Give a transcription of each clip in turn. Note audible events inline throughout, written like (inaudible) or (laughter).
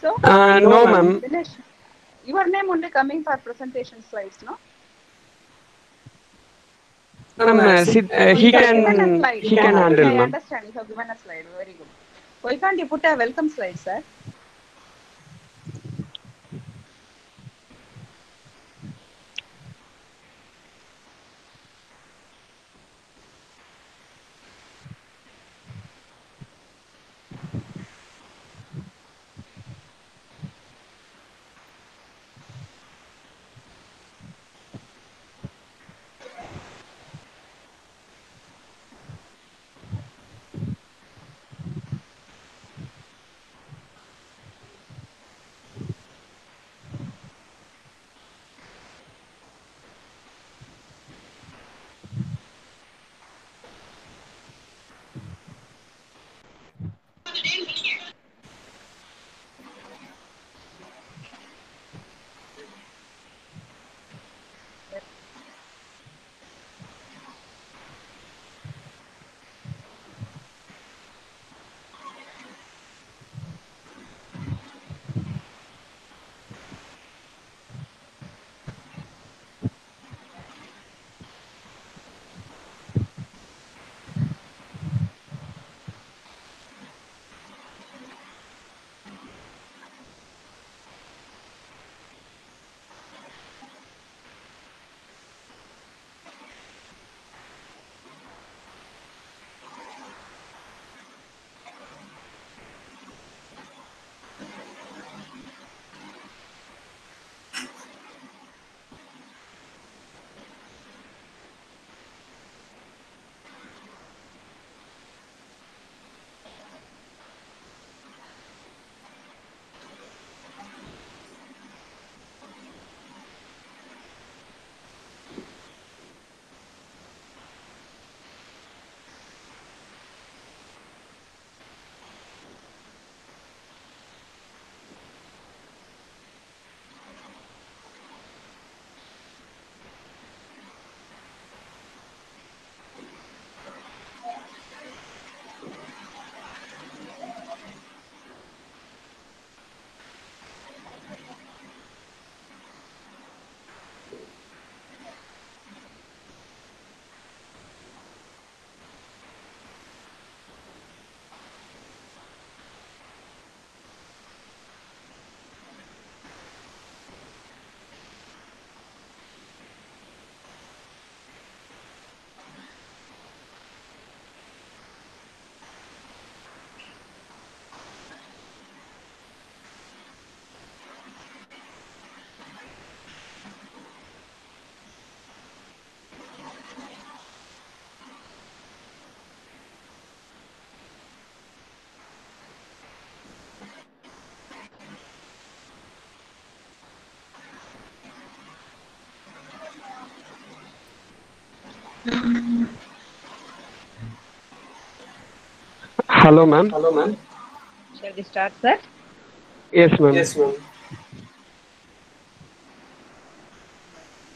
So, Uh, no, ma'am. Dinesh, your name only coming for presentation slides, no? No, Ma'am, uh, he You have given a can he can handle, I ma'am. understand. You have given a slide. Very good. Why can't you put a welcome slide, sir? Hello, ma'am. Hello, ma'am. Shall we start, sir? Yes, ma'am. Yes, ma'am.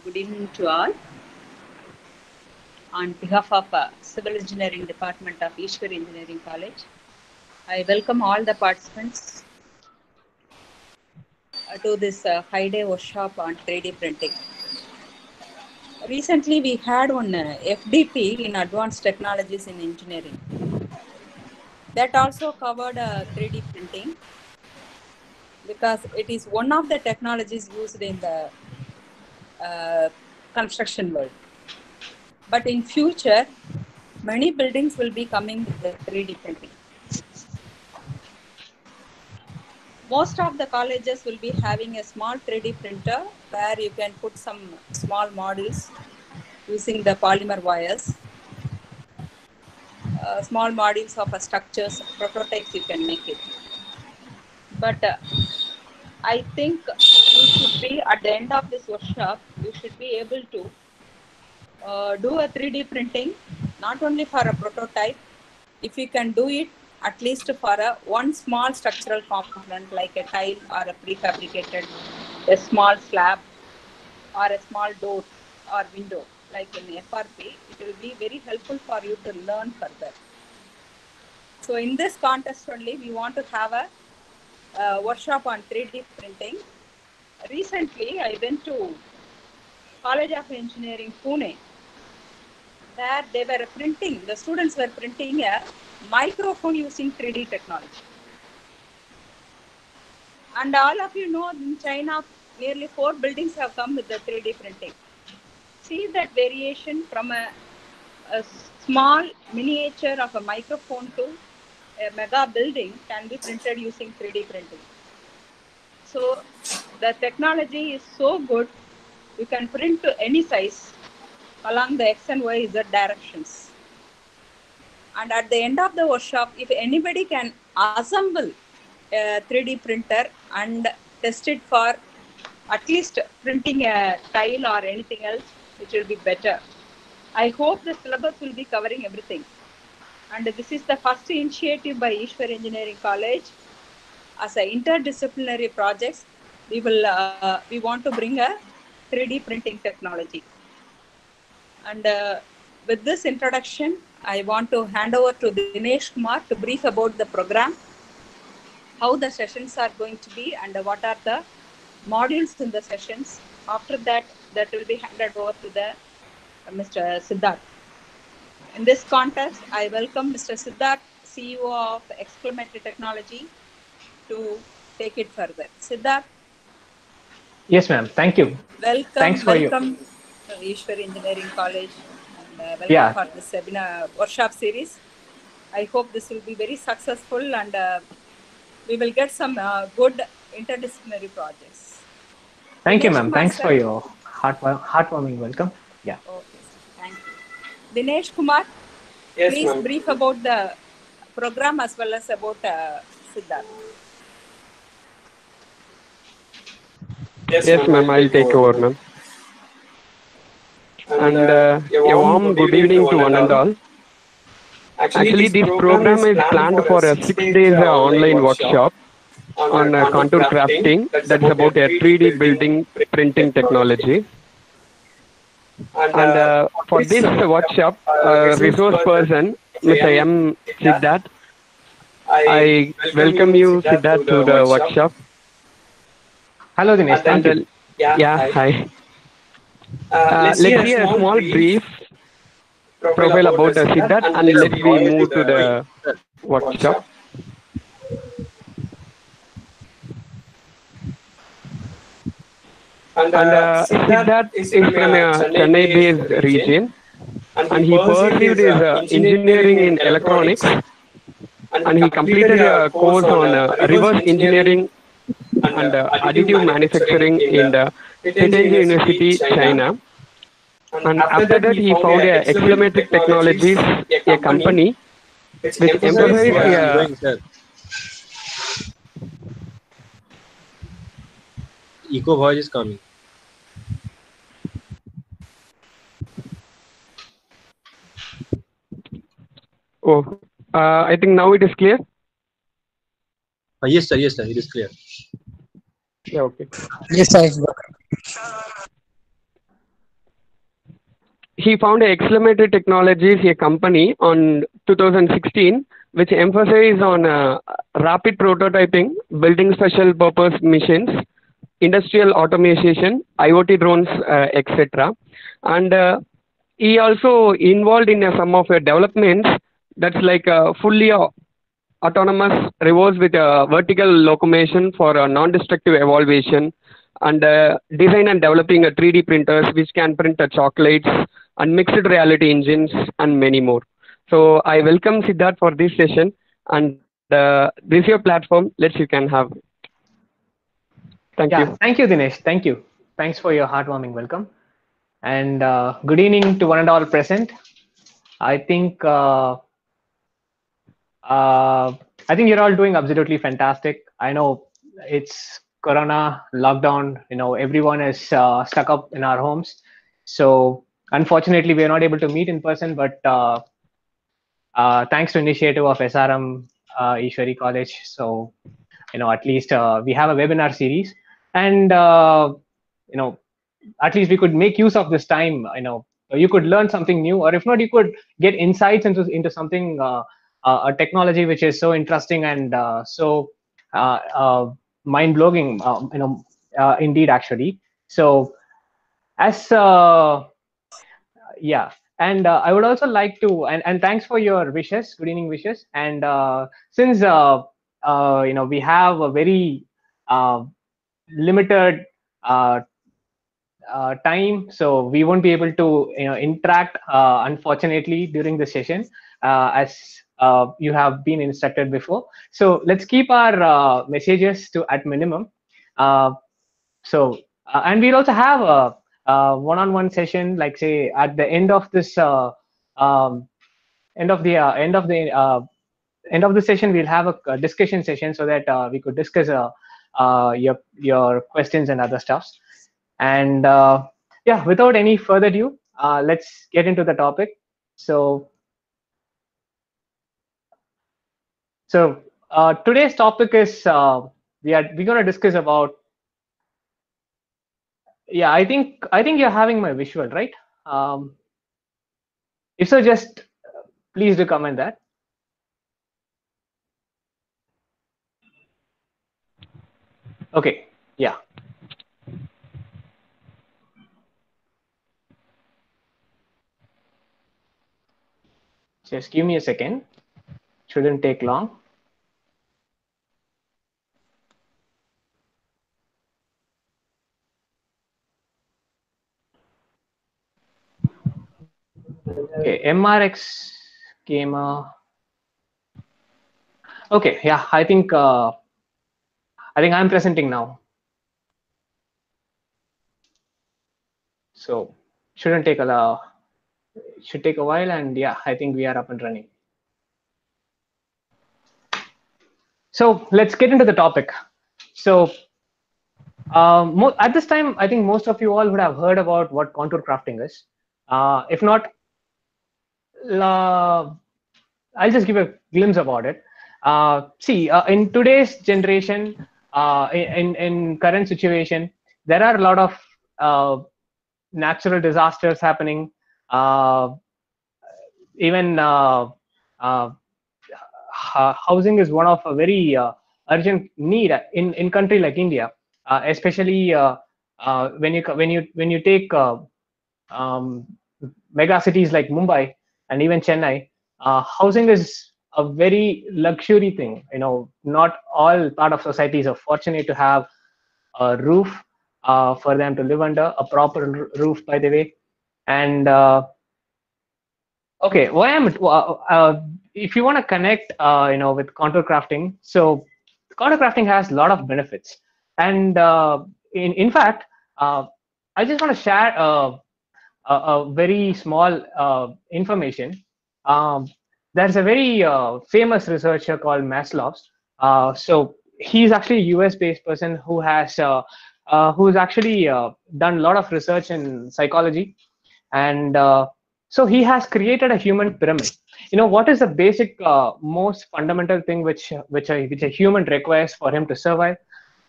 Good evening to all. On behalf of uh, Civil Engineering Department of Easwari Engineering College, I welcome all the participants uh, to this uh, high day workshop on 3D printing. Recently, we had one uh, FDP in Advanced Technologies in Engineering. That also covered uh, 3D printing because it is one of the technologies used in the uh, construction world. But in future, many buildings will be coming with the 3D printing. Most of the colleges will be having a small 3D printer where you can put some small models using the polymer wires. Uh, small models of structures, prototypes you can make it. But uh, I think you should be at the end of this workshop, you should be able to uh, do a 3D printing, not only for a prototype, if you can do it at least for a one small structural component like a tile or a prefabricated, a small slab or a small door or window like in FRP, it will be very helpful for you to learn further. So in this contest only, we want to have a uh, workshop on 3D printing. Recently, I went to College of Engineering, Pune. There they were printing, the students were printing a microphone using 3D technology. And all of you know in China, nearly four buildings have come with the 3D printing. See that variation from a, a small miniature of a microphone to a mega building can be printed using 3D printing. So the technology is so good, you can print to any size along the X and Y Z directions. And at the end of the workshop, if anybody can assemble a 3D printer and test it for at least printing a tile or anything else, it will be better. I hope the syllabus will be covering everything. And this is the first initiative by Easwari Engineering College. As an interdisciplinary projects, we will uh, we want to bring a 3D printing technology. And uh, with this introduction, I want to hand over to Dinesh Kumar to brief about the program, how the sessions are going to be, and what are the modules in the sessions. After that, that will be handed over to the uh, Mr. Siddharth. In this context, I welcome Mr. Siddharth, CEO of Exclametric Technology, to take it further. Siddharth, Yes, ma'am. Thank you. welcome. Thanks for you. welcome to Easwari Engineering College. And, uh, welcome Yeah. for this webinar workshop series. I hope this will be very successful and uh, we will get some uh, good interdisciplinary projects. Thank you, ma'am. Thanks for your heart heartwarming welcome. Yeah. Okay, sir. thank you. Dinesh Kumar, Yes, please brief about the program as well as about uh, Siddharth. Yes, ma'am. I'll take over, ma'am. And uh, a warm good evening to one and all. Actually, this program is planned for a six days uh, online workshop on uh, contour crafting. That's about a 3D building printing technology. And uh, for this workshop, uh, resource person, Mr. M. Siddharth, I welcome you, Siddharth, to the workshop. Hello, Dinesh. Thank And, you. uh, yeah, hi. Uh, let's see a small brief profile about uh, Siddharth and let's we move to the workshop. And uh, Siddharth is from a Chennai-based region, and he pursued his uh, engineering in electronics, and he completed a course on uh, reverse engineering and uh, additive manufacturing in the Peking University, China. And after that, he found a Exclametric Technologies, a company which emphasizes Yeah, going. Eco voice is coming. oh, uh, I think now it is clear. Uh, yes, sir. Yes, sir. It is clear. Yeah, okay. Yes, I He founded Exclametric Technologies, a company, on 2016, which emphasizes on uh, rapid prototyping, building special purpose machines, industrial automation, IoT drones, uh, etc. And uh, he also involved in uh, some of uh, developments that's like uh, fully uh, autonomous reverse with a vertical locomotion for non-destructive evaluation and uh, design and developing a 3D printers which can print uh, chocolates and mixed reality engines and many more. So I welcome Siddharth for this session and uh, this is your platform. Let's you can have. Thank Yeah. you. Thank you, Dinesh. Thank you. Thanks for your heartwarming welcome. And uh, good evening to one and all present. I think uh, uh, I think you're all doing absolutely fantastic. I know it's Corona lockdown. You know everyone is uh, stuck up in our homes. So unfortunately, we are not able to meet in person. But uh, uh, thanks to initiative of SRM uh, Easwari College, so you know at least uh, we have a webinar series, and uh, you know at least we could make use of this time. You know you could learn something new, or if not, you could get insights into into something uh, a technology which is so interesting and so mind blowing. Um, you know, uh, indeed, actually. So, as uh, yeah, and uh, I would also like to and and thanks for your wishes, good evening wishes. And uh, since uh, uh, you know we have a very uh, limited uh, uh, time, so we won't be able to you know interact uh, unfortunately during the session uh, as uh, you have been instructed before. So let's keep our uh, messages to at minimum. Uh, so uh, and we'll also have a, one-on-one session, like say at the end of this uh, um, end of the end of the end of the session, we'll have a, a discussion session so that we could discuss your your questions and other stuffs. And yeah, without any further ado, let's get into the topic. So, so uh, today's topic is uh, we are we're gonna discuss about. Yeah, I think I think you're having my visual right. Um, if so, just please do comment that. Okay, yeah. Just give me a second. Shouldn't take long. Okay, MRX gamer. Okay, yeah, I think uh, I think I'm presenting now. So shouldn't take a lo- should take a while and yeah, I think we are up and running. So let's get into the topic. So mo- at this time, I think most of you all would have heard about what contour crafting is. Uh, if not, la- I'll just give a glimpse about it. Uh, see, uh, in today's generation, uh, in in current situation, there are a lot of uh, natural disasters happening. Uh, even uh, uh, housing is one of a very uh, urgent need in in country like India, uh, especially uh, uh, when you when you when you take uh, um, mega cities like Mumbai and even Chennai, uh, housing is a very luxury thing. You know, not all part of societies are fortunate to have a roof uh, for them to live under, a proper roof, by the way. And uh, okay, why am uh, uh, if you want to connect, uh, you know, with contour crafting, so contour crafting has a lot of benefits, and in in fact, I just want to share a, a very small uh, information. Um, there's a very uh, famous researcher called Maslow's. Uh, so he's actually a US-based person who has uh, uh, who's actually uh, done a lot of research in psychology, and so he has created a human pyramid. You know what is the basic, most fundamental thing which which a, which a human requires for him to survive?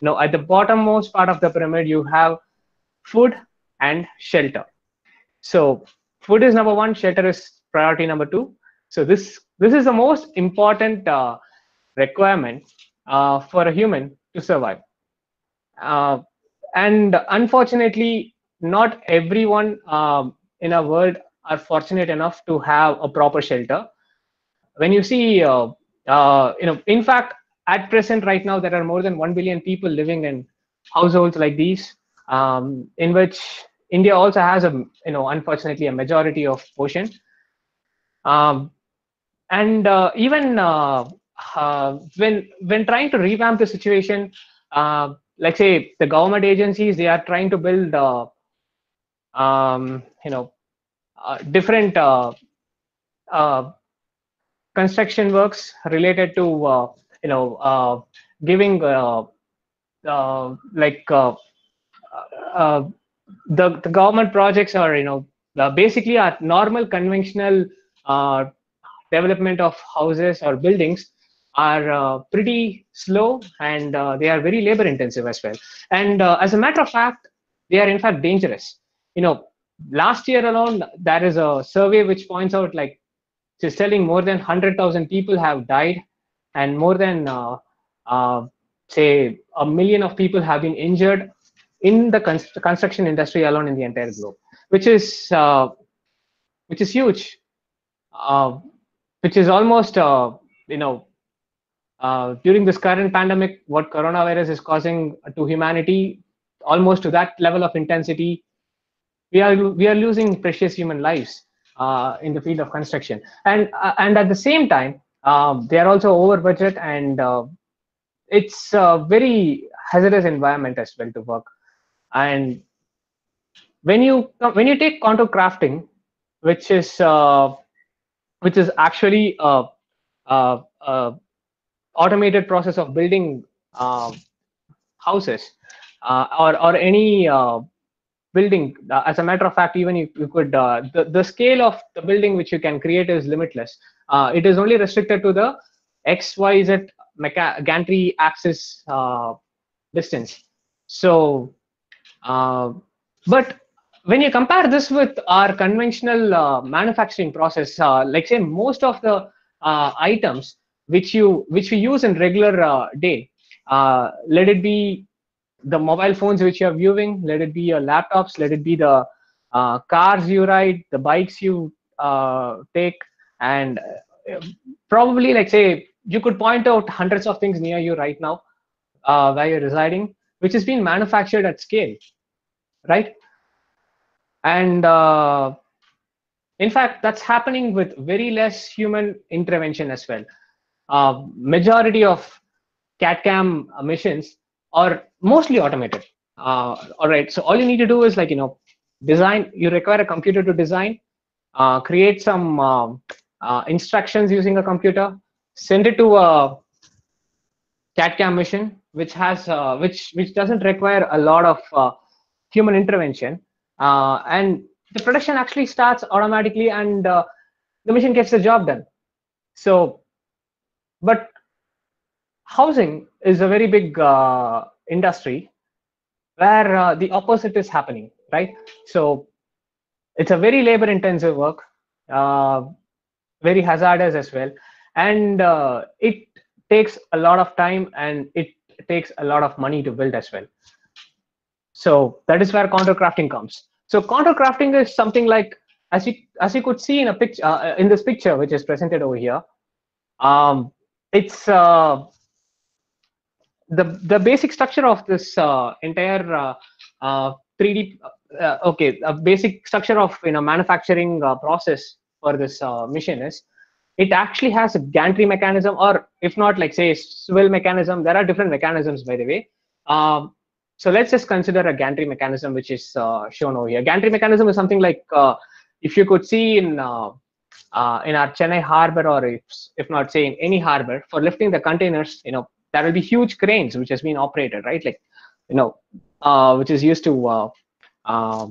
You know, at the bottommost part of the pyramid, you have food and shelter. So food is number one, shelter is priority number two. So this this is the most important uh, requirement uh, for a human to survive. Uh, and unfortunately, not everyone um, in our world are fortunate enough to have a proper shelter. When you see, uh, uh, you know, in fact, at present, right now, there are more than one billion people living in households like these, um, in which India also has a, you know, unfortunately, a majority of ocean, Um, and uh, even uh, uh, when when trying to revamp the situation, uh, like say the government agencies, they are trying to build, uh, um, you know, uh, different construction works related to you know giving like the the government projects are you know basically are normal conventional uh, development of houses or buildings are uh, pretty slow and uh, they are very labor intensive as well. And uh, as a matter of fact they are in fact dangerous. You know last year alone there is a survey which points out like just telling more than 100000 people have died and more than uh, uh, say a million of people have been injured in the const- construction industry alone in the entire globe, which is uh, which is huge, uh, which is almost uh, you know uh, during this current pandemic, what coronavirus is causing to humanity, almost to that level of intensity, we are we are losing precious human lives uh, in the field of construction, and uh, and at the same time, um, they are also over budget, and it's a very hazardous environment as well to work. And when you when you take contour crafting, which is uh, which is actually a, a, a automated process of building uh, houses uh, or or any uh, building uh, as a matter of fact even if you could uh, the, the scale of the building which you can create is limitless. It is only restricted to the xyz mecha- gantry axis distance. So uh, but when you compare this with our conventional uh, manufacturing process uh, like say most of the uh, items which you which we use in regular uh, day let it be the mobile phones which you're viewing let it be your laptops let it be the cars you ride the bikes you take and probably like say you could point out hundreds of things near you right now where you're residing which is being manufactured at scale right and uh, in fact that's happening with very less human intervention as well uh, majority of CAD CAM missions are mostly automated. Uh, all right, so all you need to do is like you know, design. You require a computer to design, uh, create some um, uh, instructions using a computer, send it to a CAD CAM mission, which has uh, which which doesn't require a lot of uh, human intervention, uh, and the production actually starts automatically, and uh, the machine gets the job done. So, but housing is a very big uh, industry where uh, the opposite is happening right? So it's a very labor intensive work very hazardous as well. And it takes a lot of time and it takes a lot of money to build as well. So that is where contour crafting comes. So contour crafting is something like as you as you could see in a picture uh, in this picture which is presented over here um, it's uh, the the basic structure of this uh, entire uh, uh, 3D uh, okay a basic structure of you know manufacturing uh, process for this uh, machine is it actually has a gantry mechanism or if not like say swivel mechanism. There are different mechanisms by the way. Um, so let's just consider a gantry mechanism which is uh, shown over here. Gantry mechanism is something like uh, if you could see in uh, uh, in our Chennai harbor or if, if not say in any harbor for lifting the containers you know there will be huge cranes which has been operated right? Like you know uh, which is used to uh,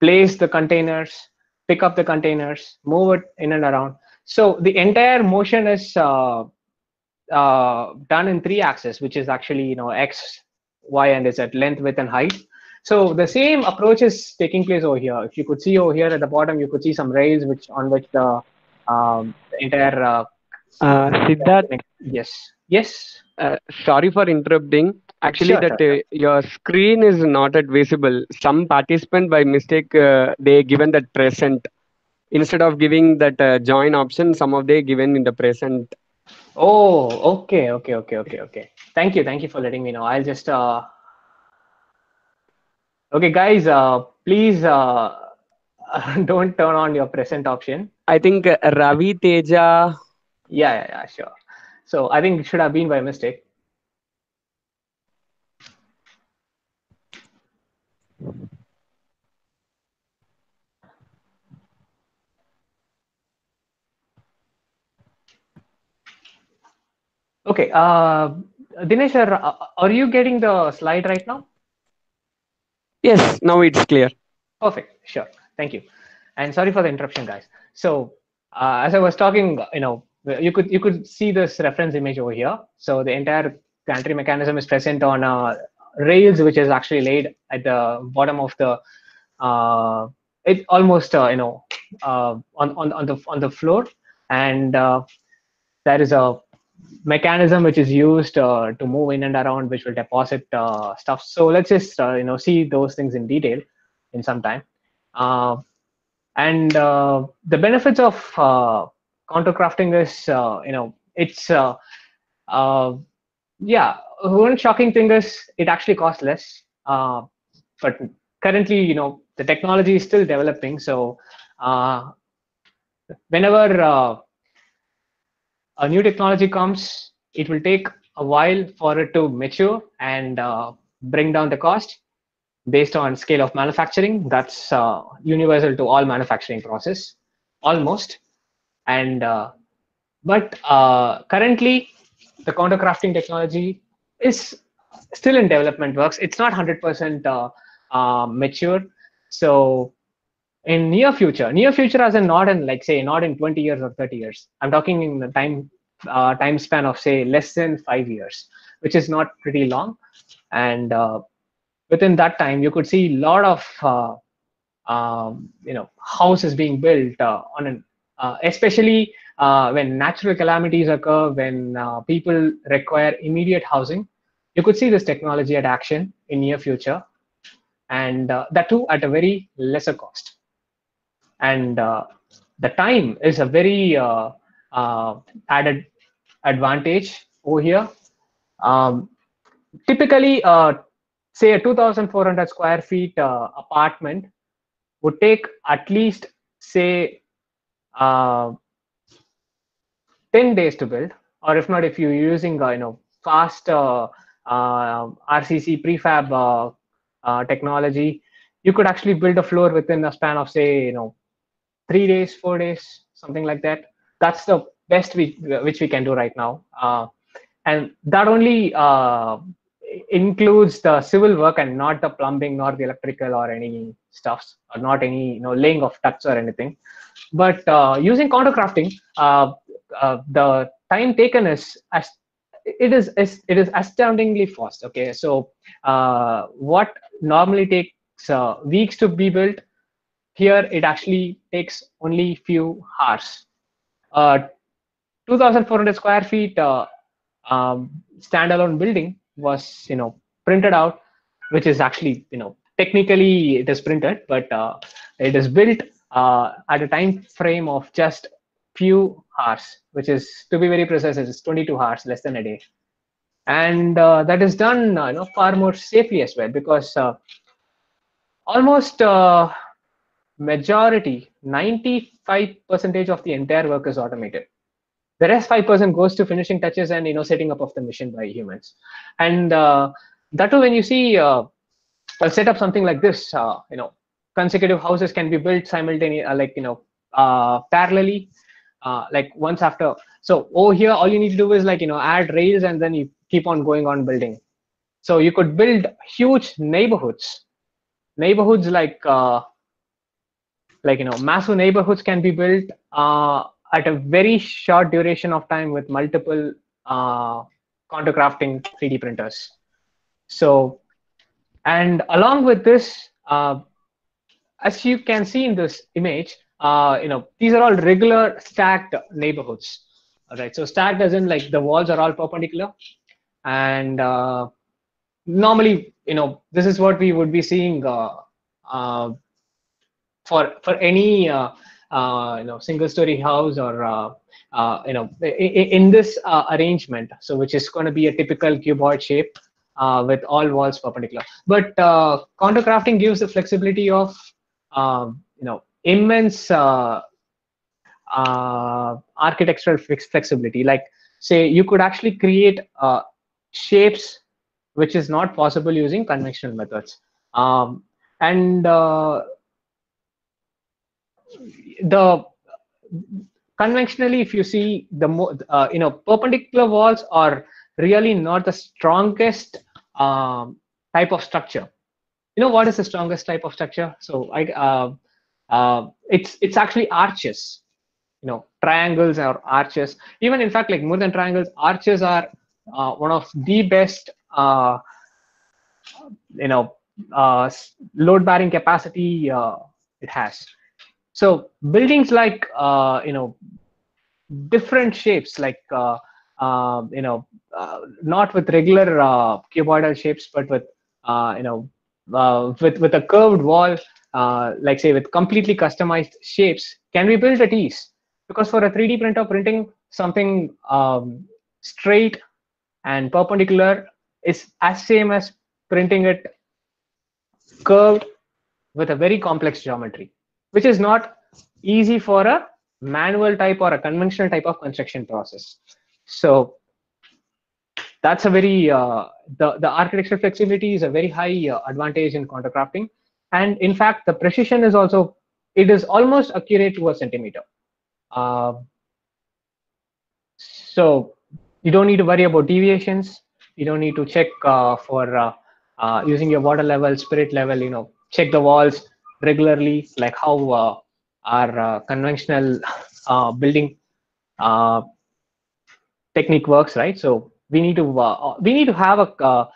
place the containers pick up the containers move it in and around so the entire motion is uh, uh, done in three axes which is actually you know x y and z length width and height. So the same approach is taking place over here. If you could see over here at the bottom you could see some rails which on which the, um, the entire uh, Uh, Siddharth, yes. Yes? Uh, sorry for interrupting. Actually, Sure, that uh, your screen is not at visible. Some participant by mistake uh, they given that present instead of giving that uh, join option. Some of they given in the present. Oh, okay, okay, okay, okay, okay. Thank you, thank you for letting me know. I'll just uh okay, guys. Uh, please uh, (laughs) don't turn on your present option. I think uh, Ravi Teja. Yeah, yeah, yeah, sure. So I think it should have been by mistake. Okay, uh, Dinesh, sir, uh, are you getting the slide right now? Yes, now it's clear. Perfect. Sure. Thank you. And sorry for the interruption, guys. So uh, as I was talking, you know, you could you could see this reference image over here. So the entire gantry mechanism is present on uh, rails, which is actually laid at the bottom of the uh, it almost uh, you know uh, on, on on the on the floor, and uh, there is a mechanism which is used uh, to move in and around, which will deposit uh, stuff. So let's just uh, you know see those things in detail in some time. Uh, and uh, the benefits of contour crafting is you know it's yeah one shocking thing is it actually costs less. but currently, you know the technology is still developing. So whenever a new technology comes, it will take a while for it to mature and uh, bring down the cost based on scale of manufacturing. That's uh, universal to all manufacturing process, almost. And uh, but uh, currently, the contour crafting technology is still in development works. It's not 100% uh, uh, mature. So in near future near future as in not in like say not in 20 years or 30 years. I'm talking in the time uh, time span of say less than five years which is not pretty long. And uh, within that time you could see a lot of uh, um, you know houses being built uh, on an uh, especially uh, when natural calamities occur when people require immediate housing you could see this technology at action in near future. And that too at a very lesser cost and uh, the time is a very uh, uh, added advantage over here. Um, typically, uh, say a 2,400 square feet uh, apartment would take at least say uh, 10 days to build, or if not, if you're using you know fast RCC prefab technology, you could actually build a floor within a span of say you know three days, four days, something like that. That's the best we, which we can do right now. Uh, and that only uh, includes the civil work and not the plumbing, nor the electrical or any stuffs, or not any you know laying of ducts or anything. But uh, using contour crafting, uh, uh, the time taken is as it is, is it is astoundingly fast. Okay, so uh, what normally takes weeks to be built here it actually takes only few hours. Uh, 2,400 square feet uh, um, standalone building was you know printed out, which is actually you know technically it is printed, but uh, it is built uh, at a time frame of just few hours, which is to be very precise, it is 22 hours, less than a day, and uh, that is done uh, you know far more safely as well because almost majority, 95 percentage of the entire work is automated. The rest 5% goes to finishing touches and you know setting up of the machine by humans. And uh, that too, when you see uh, I'll set up something like this, uh, you know, consecutive houses can be built simultaneously, uh, like you know, uh, parallelly, uh, like once after. So over here, all you need to do is like you know add rails and then you keep on going on building. So you could build huge neighborhoods, neighborhoods like like you know massive neighborhoods can be built uh, at a very short duration of time with multiple uh, contour crafting 3d printers. So and along with this uh, as you can see in this image uh, you know these are all regular stacked neighborhoods. All right so stacked as in like the walls are all perpendicular. And uh, normally you know this is what we would be seeing uh, uh, for for any uh, uh, you know single story house or uh, you know in, in this arrangement so which is going to be a typical cuboid shape with all walls perpendicular. But contour crafting gives the flexibility of um, you know immense uh, architectural flexibility. Like say you could actually create uh, shapes which is not possible using conventional methods. Um, and uh, the conventionally if you see the uh, you know perpendicular walls are really not the strongest um, type of structure. You know what is the strongest type of structure? So i uh, uh, it's it's actually arches. You know triangles or arches. Even in fact like more than triangles arches are uh, one of the best uh, you know uh, load bearing capacity it has so buildings like uh, you know different shapes like uh, uh, you know, uh, not with regular uh, cuboidal shapes, but with, uh, you know, with with a curved wall, like say with completely customized shapes, can be built at ease. Because for a 3D printer, printing something um, straight and perpendicular is as same as printing it curved with a very complex geometry, which is not easy for a manual type or a conventional type of construction process. So that's a very uh, the the architectural flexibility is a very high uh, advantage in contour crafting, and in fact the precision is also it is almost accurate to a centimeter. Uh, so you don't need to worry about deviations. You don't need to check uh, for uh, uh, using your water level, spirit level. You know, check the walls regularly, like how uh, our uh, conventional uh, building technique works, right? So we need to we need to have a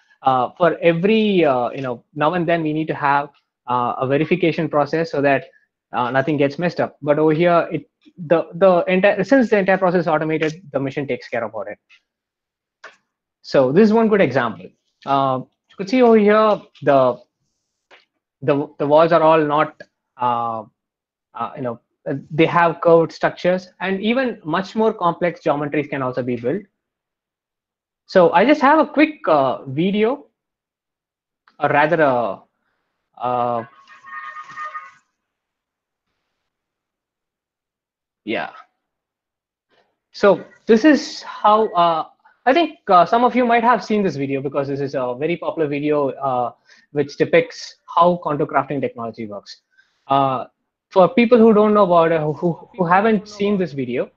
for every you know now and then we need to have a verification process so that nothing gets messed up. But over here, it the the entire since the entire process is automated, the machine takes care about it. So this is one good example. Uh, you could see over here the the the walls are all not uh, uh, you know uh, they have curved structures and even much more complex geometries can also be built. So I just have a quick uh, video, or rather a, uh, yeah. So this is how uh, I think uh, some of you might have seen this video because this is a very popular video uh, which depicts how contour crafting technology works. Uh, for people who don't know about it, who, who haven't seen this video,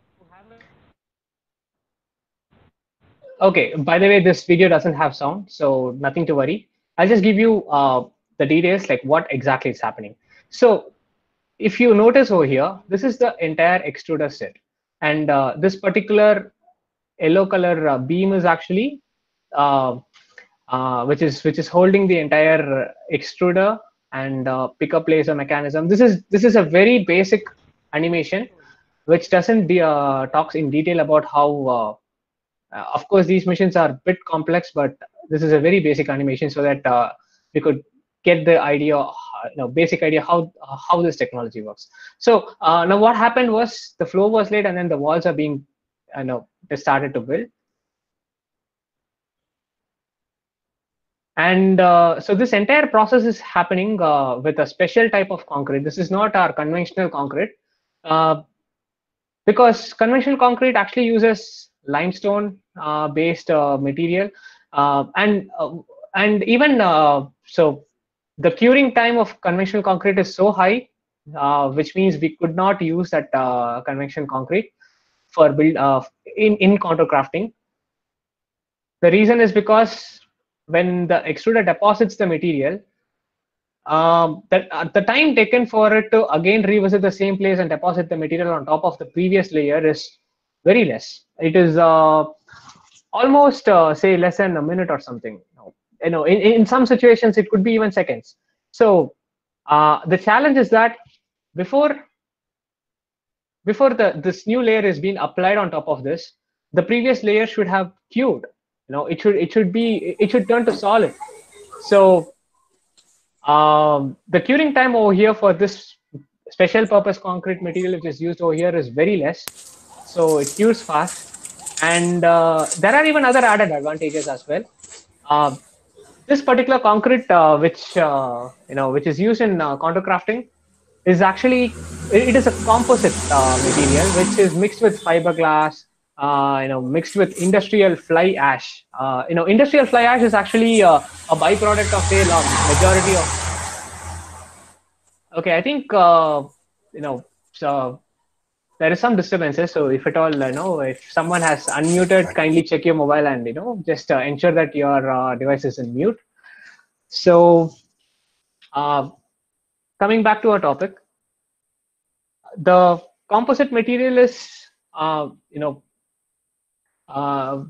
okay, by the way, this video doesn't have sound, so nothing to worry. I'll just give you uh, the details, like what exactly is happening. So if you notice over here, this is the entire extruder set. And uh, this particular yellow color uh, beam is actually, uh, uh, which is which is holding the entire extruder and uh, pickup laser mechanism. This is this is a very basic animation, which doesn't de- talks in detail about how. Of course, these machines are a bit complex, but this is a very basic animation so that uh, we could get the idea, you know, basic idea how how this technology works. So uh, now what happened was the floor was laid, and then the walls are being, you know, they started to build. And uh, so this entire process is happening uh, with a special type of concrete. This is not our conventional concrete, uh, because conventional concrete actually uses limestone uh, based uh, material, uh, and and even so, the curing time of conventional concrete is so high, which means we could not use that conventional concrete for build uh, in in contour crafting. The reason is because when the extruder deposits the material, um, that uh, the time taken for it to again revisit the same place and deposit the material on top of the previous layer is very less. It is uh, almost uh, say less than a minute or something. You know, in, in some situations it could be even seconds. So uh, the challenge is that before before the this new layer is being applied on top of this, the previous layer should have cured you know it should it should be it should turn to solid. So um, the curing time over here for this special purpose concrete material which is used over here is very less. So it cures fast. And uh, there are even other added advantages as well. Uh, this particular concrete uh, which uh, you know which is used in uh, contour crafting is actually it, is a composite uh, material which is mixed with fiberglass uh, you know, mixed with industrial fly ash. Uh, you know, industrial fly ash is actually uh, a byproduct of a majority of. Okay, I think uh, you know. So there is some disturbances. So if at all, you know, if someone has unmuted, kindly check your mobile and you know just uh, ensure that your device is in mute. So uh, coming back to our topic, the composite material is uh, you know uh,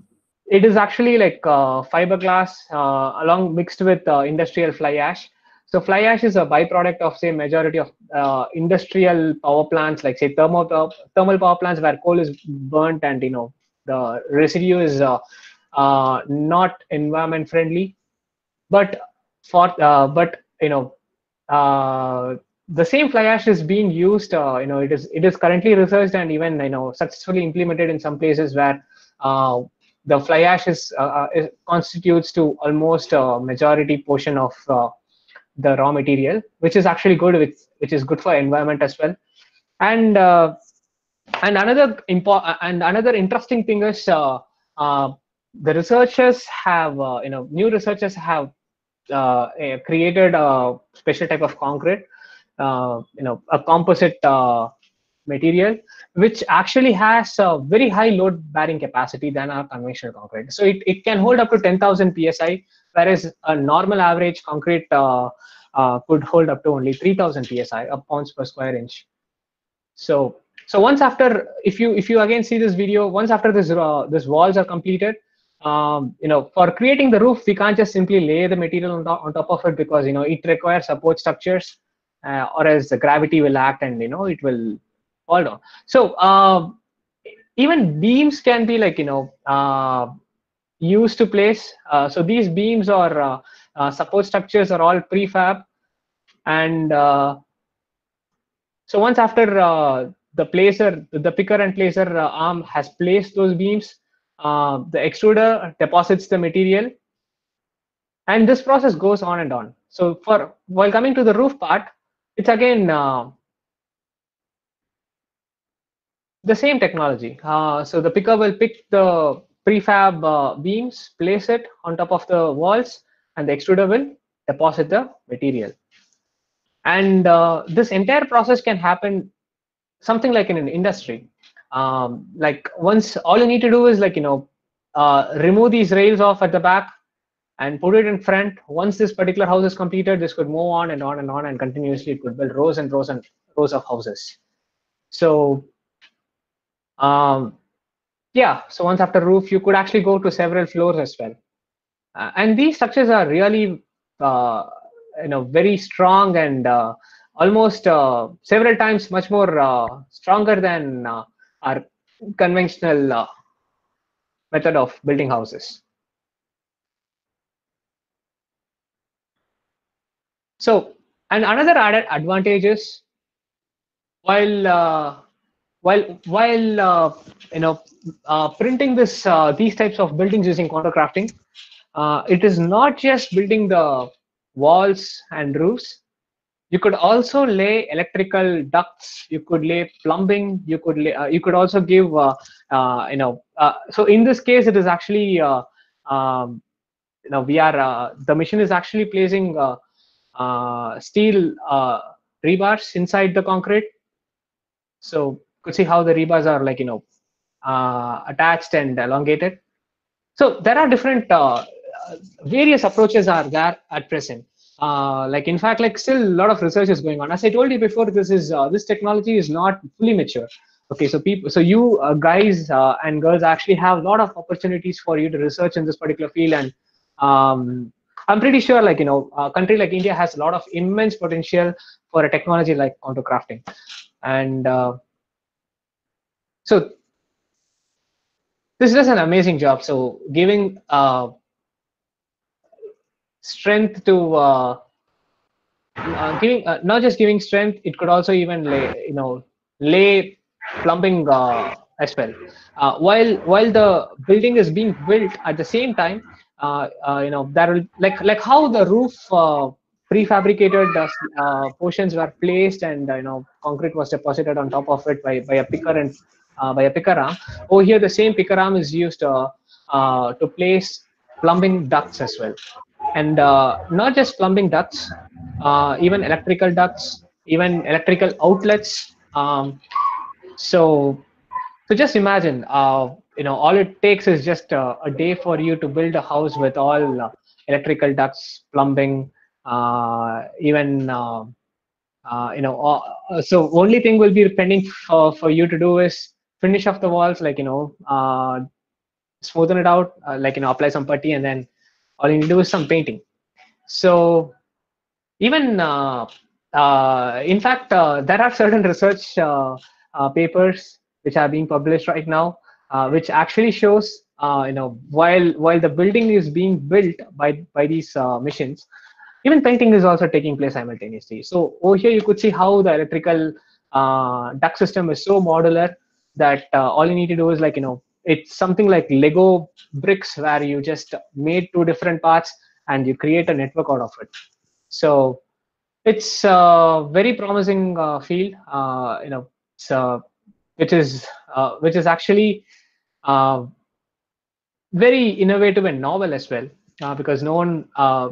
it is actually like uh, fiberglass uh, along mixed with uh, industrial fly ash. So fly ash is a byproduct of say majority of uh, industrial power plants, like say thermal thermal power plants where coal is burnt and you know the residue is not environment friendly but for but you know the same fly ash is being used uh, you know it is it is currently researched and even you know successfully implemented in some places where uh, the fly ash is, uh, uh, is constitutes to almost a majority portion of uh, the raw material which is actually good with which is good for environment as well. And uh, and another impo- and another interesting thing is uh, uh, the researchers have uh, you know new researchers have uh, eh, created a special type of concrete uh, you know a composite uh, material which actually has a very high load bearing capacity than our conventional concrete. So it, it can hold up to 10000 psi whereas a normal average concrete uh, uh, could hold up to only 3000 psi a pounds per square inch. So so once after if you if you again see this video once after this uh, this walls are completed um, you know for creating the roof we can't just simply lay the material on, top on top of it because you know it requires support structures uh, or else the gravity will act and you know it will fall down. So um, even beams can be like you know uh, used to place. Uh, so these beams or uh, uh, support structures are all prefab. And uh, so once after uh, the placer, the picker and placer uh, arm has placed those beams, uh, the extruder deposits the material, and this process goes on and on. So for while coming to the roof part, it's again uh, the same technology. Uh, so the picker will pick the prefab uh, beams, place it on top of the walls, and the extruder will deposit the material and uh, this entire process can happen something like in an industry um, like once all you need to do is like you know uh, remove these rails off at the back and put it in front. Once this particular house is completed this could move on and on and on and continuously it could build rows and rows and rows of houses. So um, yeah so once after roof you could actually go to several floors as well. Uh, and these structures are really uh, you know very strong and uh, almost uh, several times much more uh, stronger than uh, our conventional uh, method of building houses. So and another added advantage is while uh, while while uh, you know uh, printing this uh, these types of buildings using contour crafting uh, it is not just building the walls and roofs you could also lay electrical ducts you could lay plumbing you could lay, uh, you could also give uh, uh, you know uh, so in this case it is actually uh, um, you know we are uh, the machine is actually placing steel rebars inside the concrete. So you could see how the rebars are like you know attached and elongated. So there are different various approaches are there at present uh, like in fact like still a lot of research is going on. As i told you before this is uh, this technology is not fully mature. Okay so people so you uh, guys uh, and girls actually have a lot of opportunities for you to research in this particular field. And um, i'm pretty sure like you know a country like india has a lot of immense potential for a technology like contour crafting. And uh, so this is an amazing job. So giving uh, strength to uh, uh, giving uh, not just giving strength it could also even lay you know lay plumbing uh, as well. Uh, while while the building is being built at the same time you know there will like like how the roof prefabricated uh, portions were placed and you know concrete was deposited on top of it by, by a picker and uh, by a picker arm. Over here the same picker arm is used uh, to place plumbing ducts as well and uh, not just plumbing ducts uh, even electrical ducts even electrical outlets um, so so just imagine uh, you know all it takes is just uh, a day for you to build a house with all uh, electrical ducts plumbing uh, even you know so only thing will be pending for, for you to do is finish off the walls like you know smoothen it out like you know apply some putty and then all you need to do is some painting. So even uh, uh, in fact uh, there are certain research uh, uh, papers which are being published right now uh, which actually shows you know while while the building is being built by by these machines even painting is also taking place simultaneously. So over here you could see how the electrical duct system is so modular that all you need to do is like you know it's something like lego bricks where you just made two different parts and you create a network out of it. So it's a very promising uh, field uh, you know so which is uh, which is actually uh, very innovative and novel as well uh, because no one uh,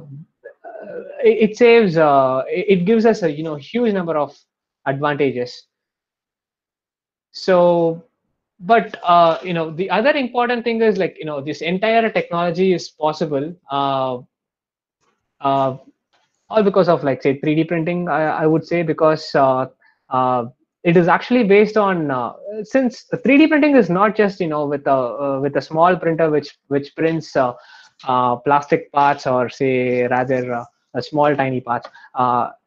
it, it saves it gives us a you know huge number of advantages. So but uh, you know the other important thing is like you know this entire technology is possible uh, uh, all because of like say 3d printing i, I would say because uh, uh, it is actually based on uh, since 3d printing is not just you know with a with a small printer which which prints plastic parts or say rather a small tiny parts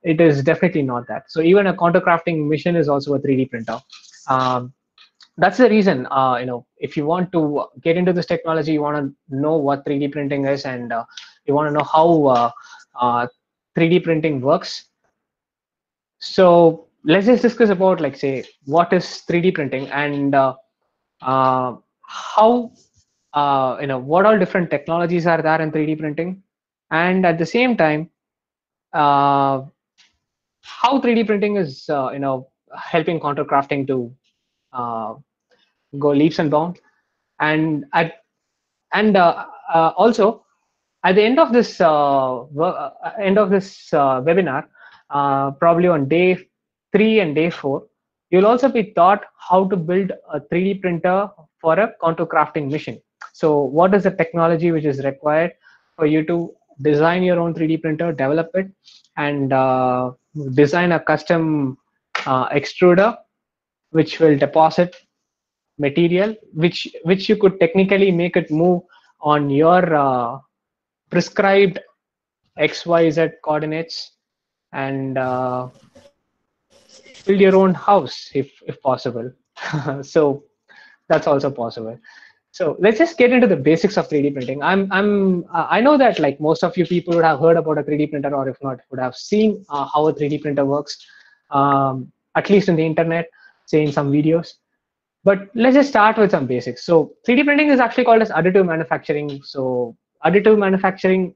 it is definitely not that. So even a contour crafting machine is also a 3d printer. Um, that's the reason uh, you know if you want to get into this technology you want to know what 3d printing is and uh, you want to know how uh, uh, 3d printing works. So let's just discuss about like say what is 3d printing and uh, uh, how uh, you know what all different technologies are there in 3d printing? And at the same time uh, how 3d printing is uh, you know helping contour crafting to uh, go leaps and bounds. And at and uh, uh, also at the end of this uh, uh, end of this uh, webinar uh, probably on day three and day four you'll also be taught how to build a 3d printer for a contour crafting machine. So what is the technology which is required for you to design your own 3d printer develop it and uh, design a custom uh, extruder which will deposit material which which you could technically make it move on your uh, prescribed xyz coordinates and uh, build your own house if if possible. (laughs) So that's also possible. So let's just get into the basics of 3d printing. I'm i'm uh, i know that like most of you people would have heard about a 3d printer or if not would have seen uh, how a 3d printer works um, at least in the internet say in some videos but let's just start with some basics. So 3d printing is actually called as additive manufacturing. So additive manufacturing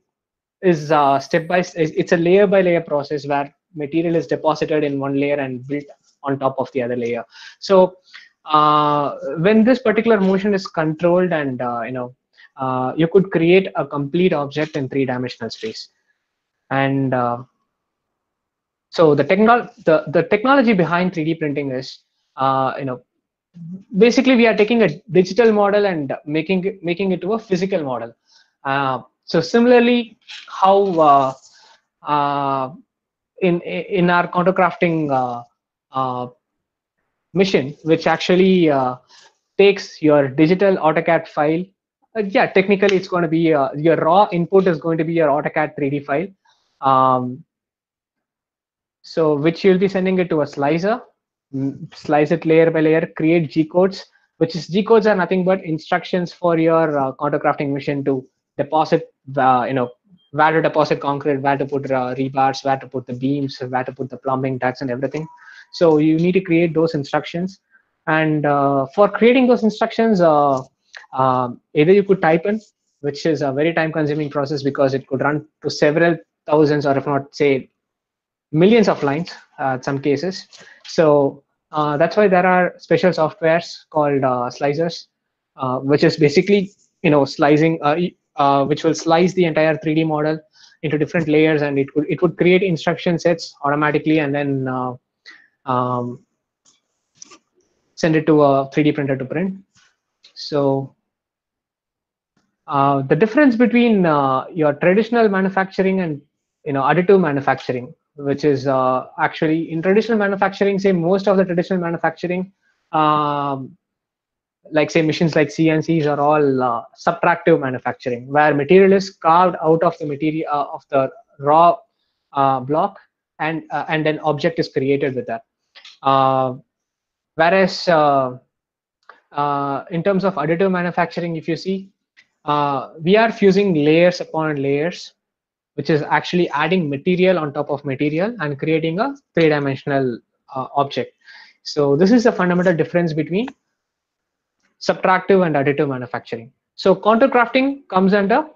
is uh, step by it's a layer by layer process where material is deposited in one layer and built on top of the other layer. So uh, when this particular motion is controlled and uh, you know uh, you could create a complete object in three dimensional space. And uh, so the technol the, the technology behind 3d printing is uh, you know basically we are taking a digital model and making making it to a physical model uh, so similarly how uh, uh, in in our contour crafting uh, uh, mission which actually takes your digital AutoCAD file. Yeah, technically it's going to be your raw input is going to be your AutoCAD 3D file. Um, so which you'll be sending it to a slicer, slice it layer by layer, create G codes, which is G codes are nothing but instructions for your uh, contour crafting machine to deposit, uh, you know, where to deposit concrete, where to put uh, rebars, where to put the beams, where to put the plumbing ducts and everything. So you need to create those instructions. And uh, for creating those instructions, uh, um, either you could type in, which is a very time consuming process because it could run to several thousands or if not say millions of lines uh, in some cases. So uh, that's why there are special softwares called uh, slicers, uh, which is basically you know slicing, uh, uh, which will slice the entire 3D model into different layers, and it would it would create instruction sets automatically, and then uh, um, send it to a 3D printer to print. So the difference between your traditional manufacturing and you know additive manufacturing which is uh, actually in traditional manufacturing say most of the traditional manufacturing um, like say machines like cncs are all uh, subtractive manufacturing where material is carved out of the material uh, of the raw uh, block and uh, and an object is created with that. Uh, whereas in terms of additive manufacturing, if you see, we are fusing layers upon layers, which is actually adding material on top of material and creating a three-dimensional uh, object. So this is the fundamental difference between subtractive and additive manufacturing. So contour crafting comes under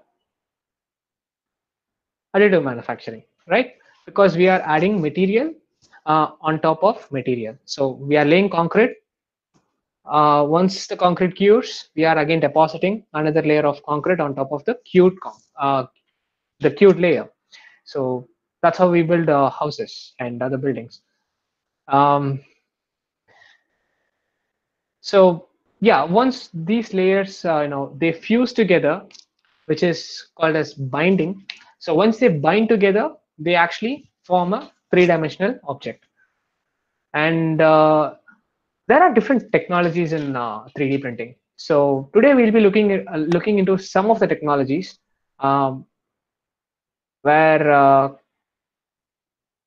additive manufacturing, right? Because we are adding material uh, on top of material. So we are laying concrete. Uh, once the concrete cures, we are again depositing another layer of concrete on top of the cured, uh, the cured layer. So that's how we build uh, houses and other buildings. Um, so yeah, once these layers, uh, you know, they fuse together, which is called as binding. So once they bind together, they actually form a three-dimensional object. And uh, there are different technologies in uh, 3D printing. So today we'll be looking at, uh, looking into some of the technologies um, where uh,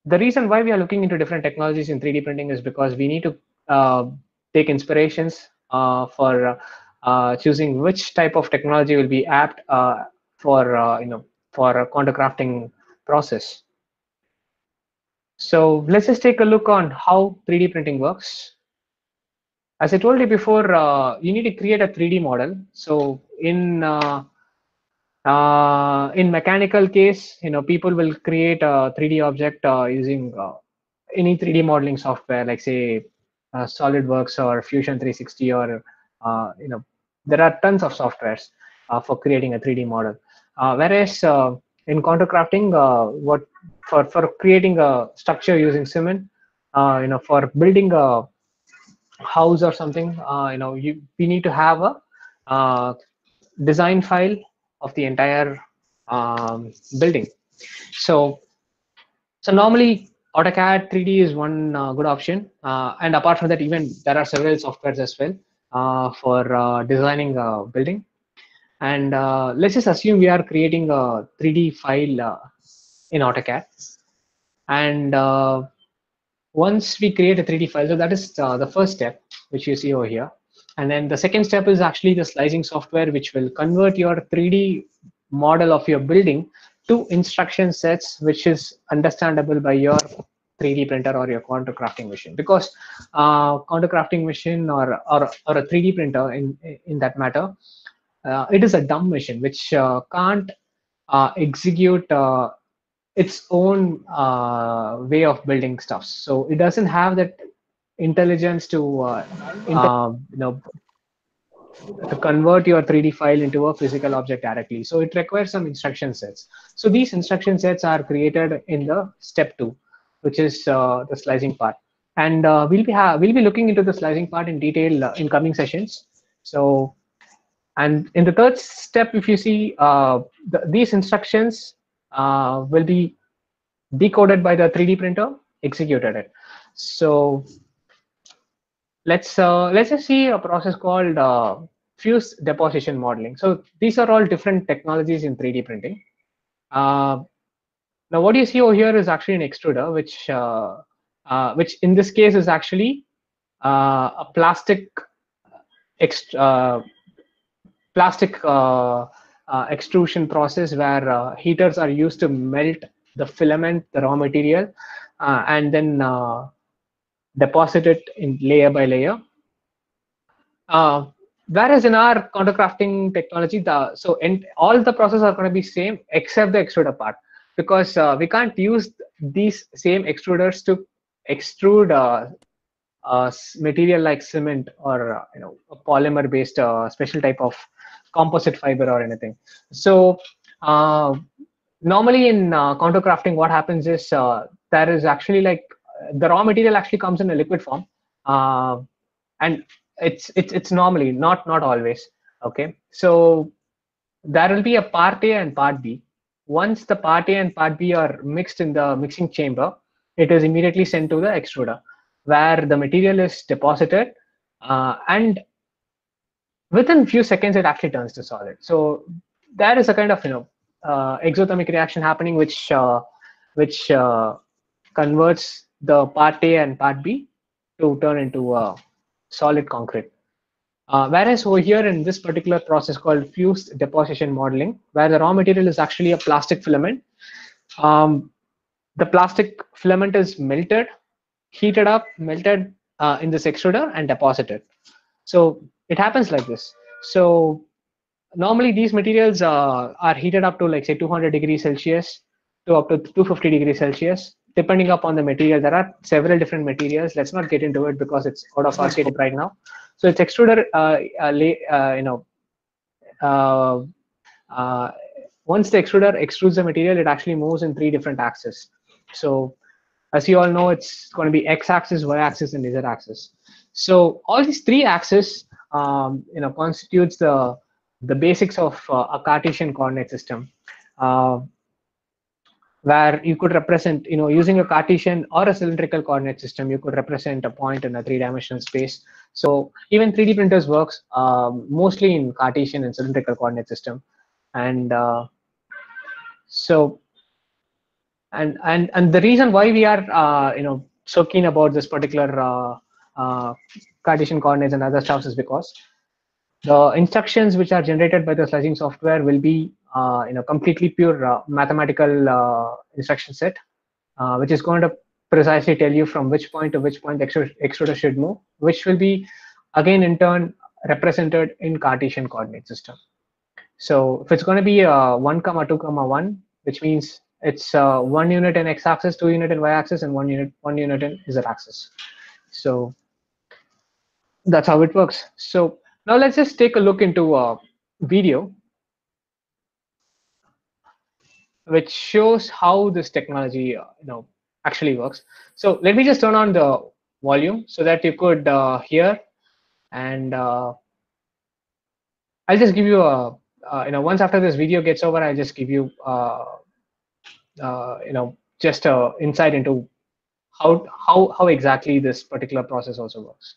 the reason why we are looking into different technologies in 3D printing is because we need to uh, take inspirations uh, for uh, choosing which type of technology will be apt uh, for you know for a contour crafting process. So let's just take a look on how 3D printing works. As I told you before, you need to create a 3D model. So in uh, in mechanical case, you know, people will create a 3D object uh, using uh, any 3D modeling software, like say uh, SolidWorks or Fusion 360, or uh, you know, there are tons of softwares uh, for creating a 3D model. Whereas in contour crafting, what for for creating a structure using cement, you know, for building a house or something, you know, you we need to have a design file of the entire um, building. So, so normally AutoCAD 3D is one uh, good option, uh, and apart from that, even there are several softwares as well uh, for uh, designing a building. And uh, let's just assume we are creating a 3D file uh, in AutoCAD, and once we create a 3D file, so that is the first step, which you see over here. And then the second step is actually the slicing software, which will convert your 3D model of your building to instruction sets, which is understandable by your 3D printer or your contour crafting machine. Because uh, crafting machine or, or, or a 3D printer in, in that matter, uh, it is a dumb machine which uh, can't uh, execute uh, its own uh, way of building stuff. So it doesn't have that intelligence to uh, uh, you know to convert your 3D file into a physical object directly. So it requires some instruction sets. So these instruction sets are created in the step two, which is uh, the slicing part. And uh, we'll be we'll be looking into the slicing part in detail uh, in coming sessions. So, and in the third step, if you see uh, the, these instructions uh, will be decoded by the 3D printer, executed it. So let's uh, let's just see a process called uh, fuse deposition modeling. So these are all different technologies in 3D printing. Uh, now what you see over here is actually an extruder, which uh, uh, which in this case is actually uh, a plastic plastic extrusion process where heaters are used to melt the filament, the raw material, and then deposit it in layer by layer. Uh, whereas in our contour crafting technology, the so in, all the processes are going to be same except the extruder part because uh, we can't use these same extruders to extrude uh, uh, material like cement or uh, you know a polymer based uh, special type of composite fiber or anything. So normally in contour crafting, what happens is there is actually like the raw material actually comes in a liquid form, uh, and it's it's it's normally not not always okay. So there will be a part A and part B. Once the part A and part B are mixed in the mixing chamber, it is immediately sent to the extruder where the material is deposited uh, and within a few seconds it actually turns to solid so there is a kind of you know uh, exothermic reaction happening which uh, which uh, converts the part a and part b to turn into a solid concrete Uh, whereas over here in this particular process called fused deposition modeling, where the raw material is actually a plastic filament, um, the plastic filament is melted, heated up, melted uh, in this extruder and deposited. So it happens like this. So normally these materials uh, are heated up to like say 200 degrees Celsius to up to 250 degrees Celsius, depending upon the material. There are several different materials. Let's not get into it because it's out of our scope right now. So it's extruder, uh, uh, uh, you know, uh, uh, once the extruder extrudes the material, it actually moves in three different axes. So as you all know, it's going to be x-axis, y-axis, and z-axis. So all these three axes, um, you know, constitutes the the basics of uh, a Cartesian coordinate system, where you could represent, you know, using a Cartesian or a cylindrical coordinate system, you could represent a point in a three-dimensional space. So even 3D printers works um, mostly in Cartesian and cylindrical coordinate system, and uh, so and and and the reason why we are uh, you know so keen about this particular uh, uh, Cartesian coordinates and other stuff is because the instructions which are generated by the slicing software will be uh, you know completely pure uh, mathematical uh, instruction set, uh, which is going to precisely tell you from which point to which point the extruder, should move, which will be again in turn represented in Cartesian coordinate system. So if it's going to be uh, 1 comma 2 comma 1, which means it's uh, one unit in x-axis, two unit in y-axis, and one unit one unit in z-axis. So that's how it works. So now let's just take a look into a video which shows how this technology uh, you know actually works. So let me just turn on the volume so that you could uh, hear and uh, I'll just give you a uh, you know once after this video gets over I'll just give you uh, uh, you know just a insight into how how how exactly this particular process also works.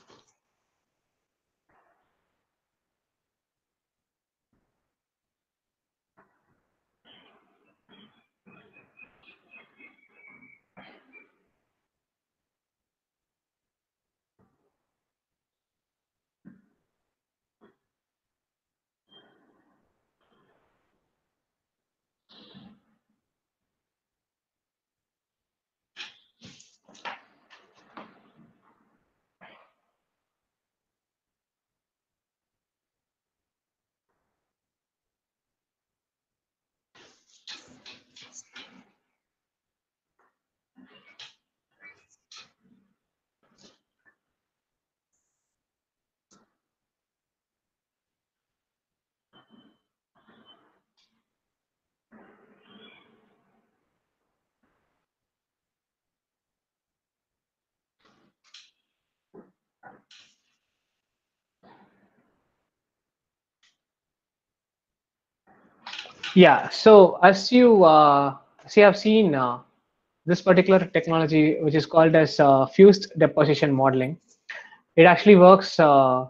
Yeah. So as you uh, see, have seen uh, this particular technology, which is called as uh, fused deposition modeling. It actually works uh,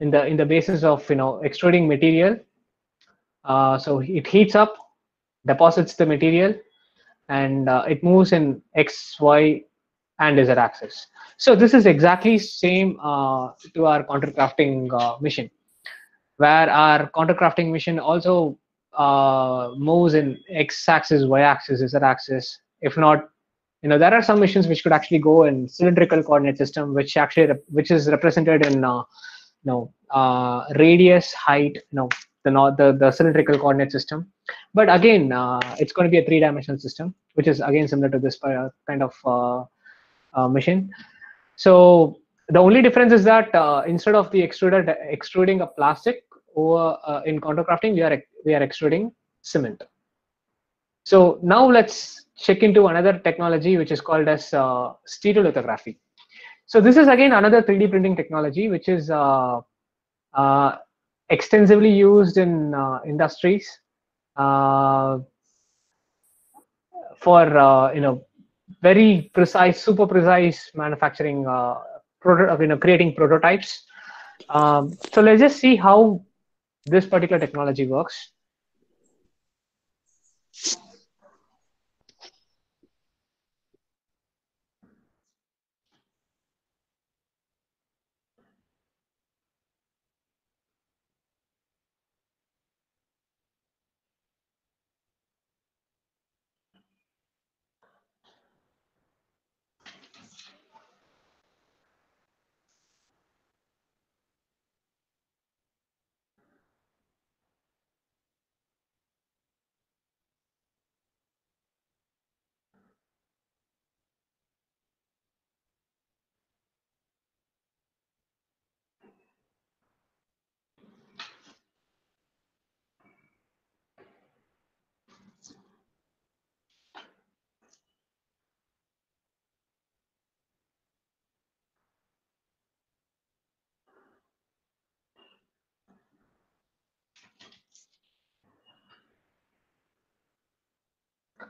in the in the basis of you know extruding material. Uh, so it heats up, deposits the material, and uh, it moves in x, y, and z axis. So this is exactly same to our contour crafting uh, mission, where our contour crafting mission also uh, moves in x-axis, y-axis, z-axis, if not you know there are some missions which could actually go in cylindrical coordinate system which actually which is represented in uh, you know uh, radius height you know the, the the cylindrical coordinate system. But again uh, it's going to be a three dimensional system which is again similar to this uh, kind of mission. So the only difference is that uh, instead of the extruder extruding a plastic or uh, in contour crafting we are we are extruding cement so now let's check into another technology which is called as uh, stereolithography. So this is again another 3D printing technology which is uh, uh, extensively used in uh, industries uh, for you know very precise, super precise manufacturing, proto- you know, creating prototypes. Um, so let's just see how this particular technology works.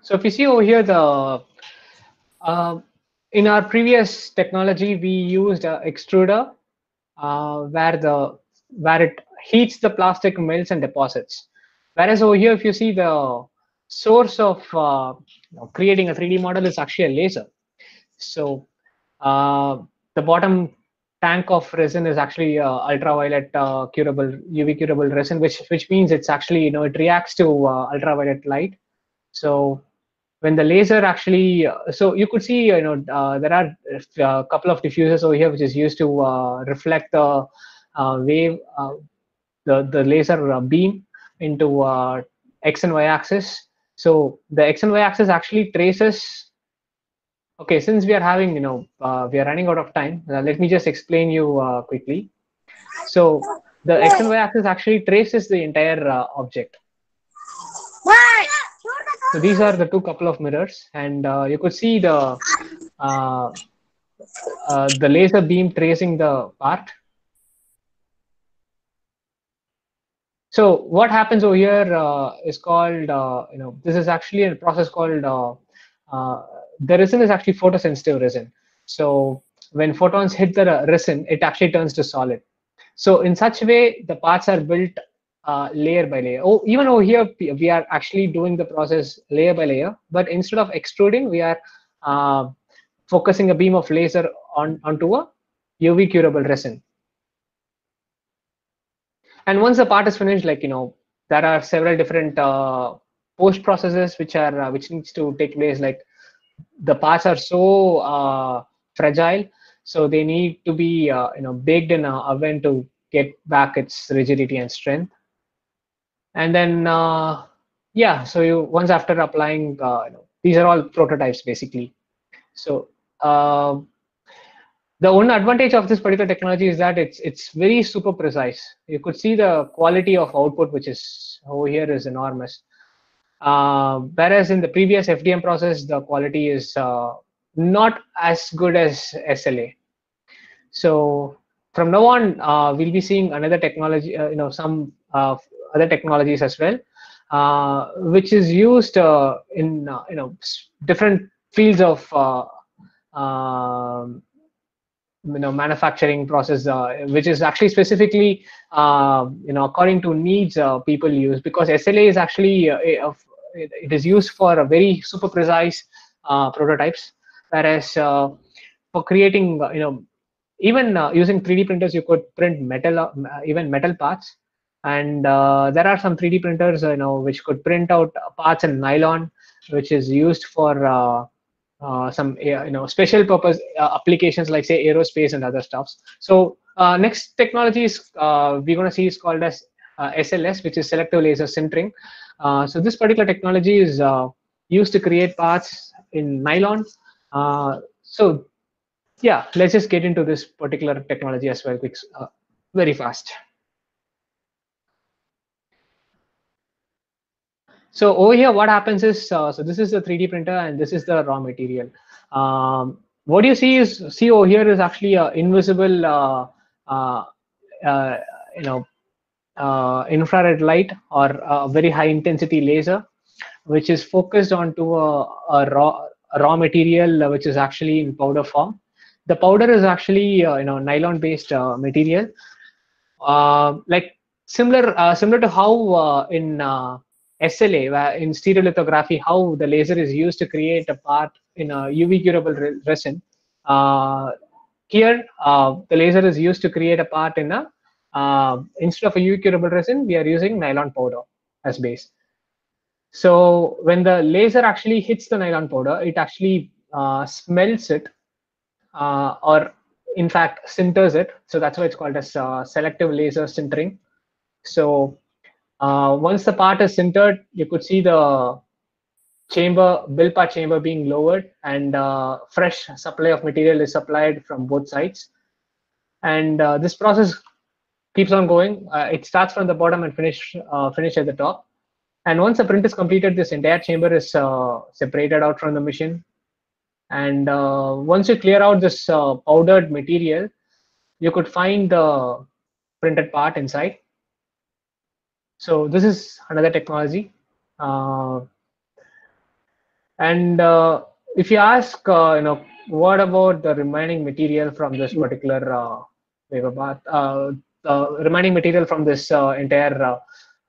So if you see over here, the uh, in our previous technology, we used extruder uh, where the where it heats the plastic melts and deposits. Whereas over here, if you see the source of uh, creating a 3D model is actually a laser. So uh, the bottom tank of resin is actually uh, ultraviolet uh, curable UV curable resin, which which means it's actually you know it reacts to uh, ultraviolet light. So when the laser actually, uh, so you could see you know uh, there are a couple of diffusers over here which is used to uh, reflect the uh, wave, uh, the the laser uh, beam into uh, x and y axis. So the x and y axis actually traces okay since we are having you know uh, we are running out of time uh, let me just explain you uh, quickly. So the x and y axis actually traces the entire uh, object so these are the two couple of mirrors and uh, you could see the uh, uh, the laser beam tracing the part. So what happens over here uh, is called uh, you know this is actually a process called uh, the resin is actually photosensitive resin. So when photons hit the resin it actually turns to solid. So in such a way the parts are built uh, layer by layer. Oh even over here we are actually doing the process layer by layer. But instead of extruding we are uh, focusing a beam of laser on onto a uv curable resin. And once the part is finished like you know there are several different uh, post processes which are uh, which needs to take place. Like the parts are so uh, fragile so they need to be you know baked in an oven to get back its rigidity and strength and then uh, yeah so you once after applying uh, you know, these are all prototypes basically. So uh, the one advantage of this particular technology is that it's it's very super precise. You could see the quality of output which is over here is enormous. Uh, whereas in the previous fdm process the quality is uh, not as good as sla so from now on uh, we'll be seeing another technology you know some other technologies as well uh, which is used uh, in uh, you know different fields of uh, um, you know manufacturing process uh, which is actually specifically uh, you know according to needs people use because sla is actually it is used for very super precise prototypes. Whereas for creating you know even uh, using 3d printers you could print metal uh, even metal parts and uh, there are some 3d printers you know which could print out parts in nylon which is used for uh, uh, some uh, you know special purpose uh, applications like say aerospace and other stuffs. So uh, next technology is we're going to see is called as SLS, which is selective laser sintering. So this particular technology is used to create parts in nylon. So yeah, let's just get into this particular technology as well, quick, very fast. So over here, what happens is, uh, so this is the 3D printer and this is the raw material. Um, what you see is, see over here is actually a invisible, uh, uh, uh, you know, uh, infrared light or a very high intensity laser, which is focused onto a, a raw a raw material uh, which is actually in powder form. The powder is actually you know nylon based material, like similar similar to how in SLA where in stereolithography how the laser is used to create a part in a UV curable re- resin. Uh, here uh, the laser is used to create a part in a uh, instead of a UV curable resin we are using nylon powder as base. So when the laser actually hits the nylon powder, it actually uh, smelts it, uh, or in fact sinters it. So that's why it's called as uh, selective laser sintering. So uh, once the part is sintered, you could see the chamber, Bilpa chamber being lowered, and uh, fresh supply of material is supplied from both sides. And uh, this process keeps on going. Uh, it starts from the bottom and finish uh, finish at the top. And once the print is completed, this entire chamber is uh, separated out from the machine. And once you clear out this powdered material, you could find the printed part inside. So this is another technology. Uh, and uh, if you ask, uh, you know, what about the remaining material from this particular uh, paper bath, uh, the remaining material from this uh, entire uh,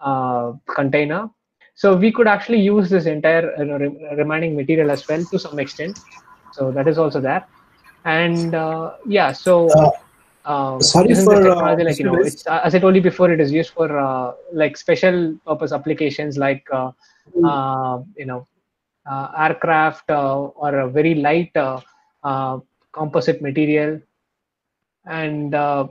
uh, container? So we could actually use this entire you know, re- remaining material as well to some extent. So that is also there. And uh, yeah, so Uh, um, sorry for, uh, like you know it's as i told you before it is used for uh, like special purpose applications like uh, uh, you know uh, aircraft uh, or a very light uh, uh, composite material. And uh,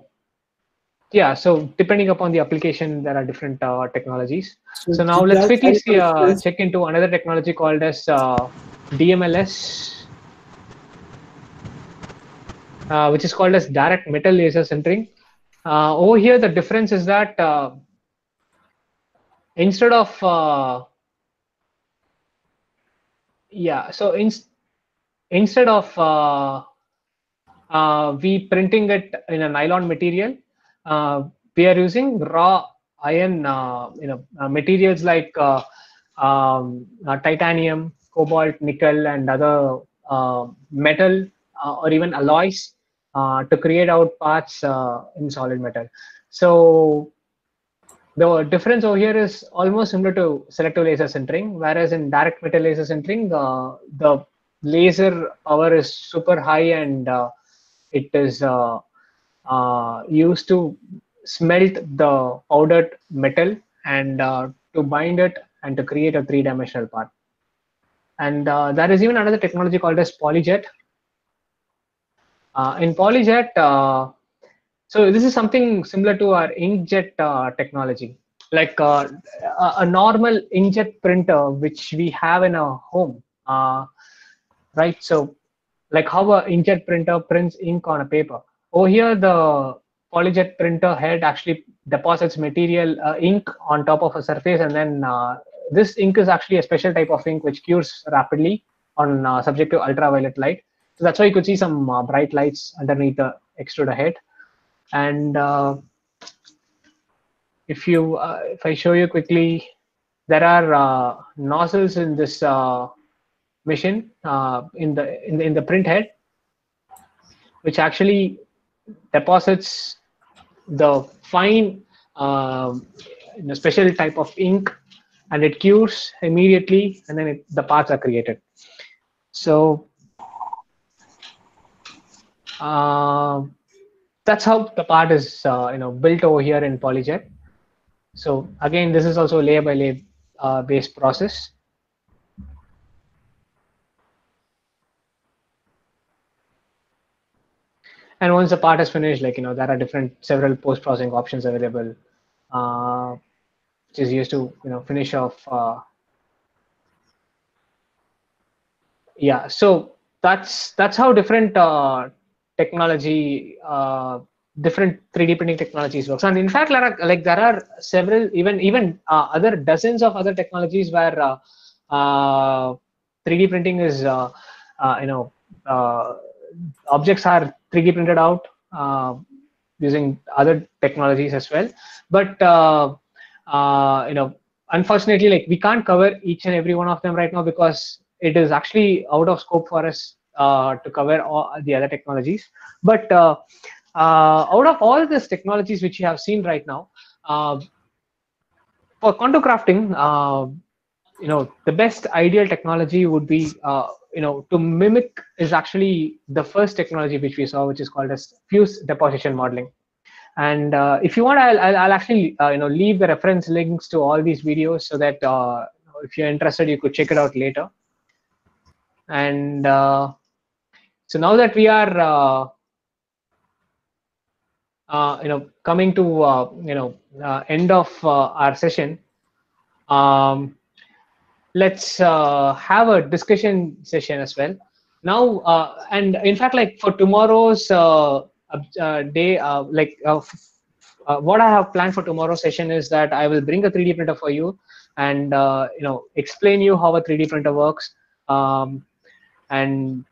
yeah so depending upon the application there are different uh, technologies. So now let's quickly see, uh, check into another technology called as uh, dmls uh, which is called as direct metal laser sintering. Uh, over here, the difference is that uh, instead of uh, yeah, so in, instead of uh, uh, we printing it in a nylon material, we are using raw iron, you know, materials like um, titanium, cobalt, nickel, and other metal or even alloys to create out parts uh, in solid metal. So the difference over here is almost similar to selective laser sintering, whereas in direct metal laser sintering, uh, the laser power is super high and uh, it is uh, uh, used to smelt the powdered metal and uh, to bind it and to create a three-dimensional part. And uh, there is even another technology called as polyjet, uh, in Polyjet, uh, so this is something similar to our inkjet uh, technology. Like uh, a, a normal inkjet printer, which we have in our home, uh, right? So, like how a inkjet printer prints ink on a paper. Over here, the Polyjet printer head actually deposits material uh, ink on top of a surface, and then uh, this ink is actually a special type of ink which cures rapidly on uh, subject to ultraviolet light. So that's why you could see some uh, bright lights underneath the extruder head. And uh, if you, uh, if I show you quickly, there are uh, nozzles in this uh, machine uh, in the in the in the print head, which actually deposits the fine, um, special type of ink, and it cures immediately, and then it, the parts are created. So um, that's how the part is uh, you know built over here in PolyJet. So again, this is also layer by layer uh, based process. And once the part is finished, like you know, there are different several post processing options available, uh, which is used to you know finish off. Uh, yeah, so that's that's how different uh, technology uh, different 3d printing technologies works. And in fact are, like there are several even even uh, other dozens of other technologies where uh, uh, 3d printing is uh, uh, you know uh, objects are 3d printed out uh, using other technologies as well. But uh, uh, you know unfortunately like we can't cover each and every one of them right now because it is actually out of scope for us uh, to cover all the other technologies. But uh, uh, out of all these technologies which you have seen right now uh, for contour crafting you know the best ideal technology would be you know to mimic is actually the first technology which we saw which is called as fuse deposition modeling. And uh, if you want I'll, I'll, actually uh, you know leave the reference links to all these videos so that uh, if you're interested you could check it out later. And so now that we are uh, uh, you know coming to uh, you know uh, end of uh, our session um, let's uh, have a discussion session as well. Now and in fact like for tomorrow's day like what i have planned for tomorrow's session is that i will bring a 3d printer for you and you know explain you how a 3d printer works. Um, and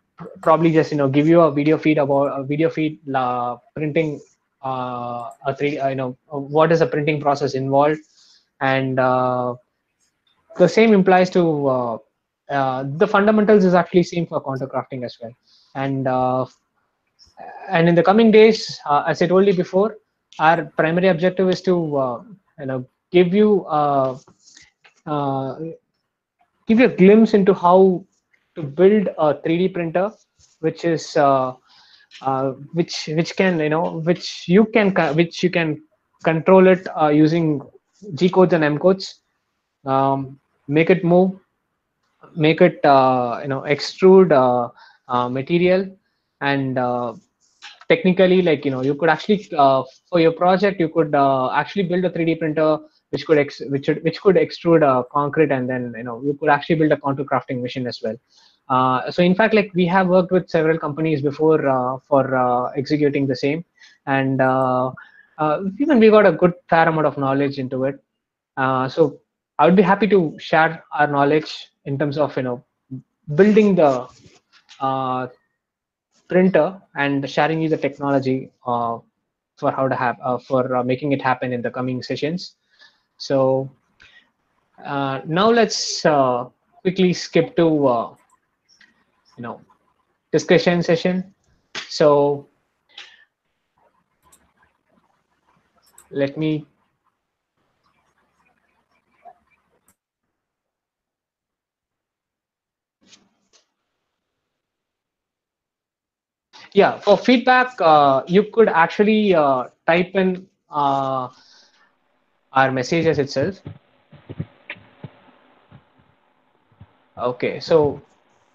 probably just you know give you a video feed about a video feed uh, printing uh, a three uh, you know what is the printing process involved? And uh, the same implies to uh, uh, the fundamentals is actually same for contour crafting as well. And uh, and in the coming days as i told you before our primary objective is to you know give you give you a glimpse into how to build a 3d printer which is uh, uh, which which can you know which you can which you can control it uh, using g codes and m codes. Um, make it move make it uh, you know extrude uh, uh, material. And uh, technically like you know you could actually for your project you could actually build a 3d printer which could ex- which which could extrude concrete and then you know you could actually build a contour crafting machine as well so in fact like we have worked with several companies before uh, for uh, executing the same. And uh, uh, even we got a good fair amount of knowledge into it. Uh, so i would be happy to share our knowledge in terms of you know building the uh, printer and sharing you the technology uh, for how to have uh, for uh, making it happen in the coming sessions. So uh, now let's uh, quickly skip to uh, you know discussion session. So let me yeah for feedback uh, you could actually uh, type in uh, our messages itself. Okay so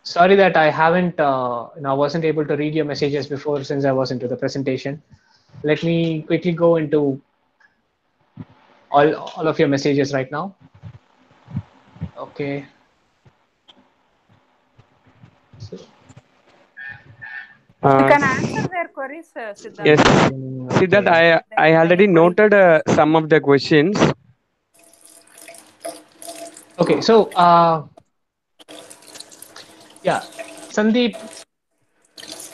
sorry that i haven't uh, you know, i wasn't able to read your messages before since i was into the presentation let me quickly go into all all of your messages right now okay so, You Uh, can answer their queries, uh, Siddharth. yes, mm, Siddharth. I, I already noted uh, some of the questions. Okay, so uh, yeah, Sandeep,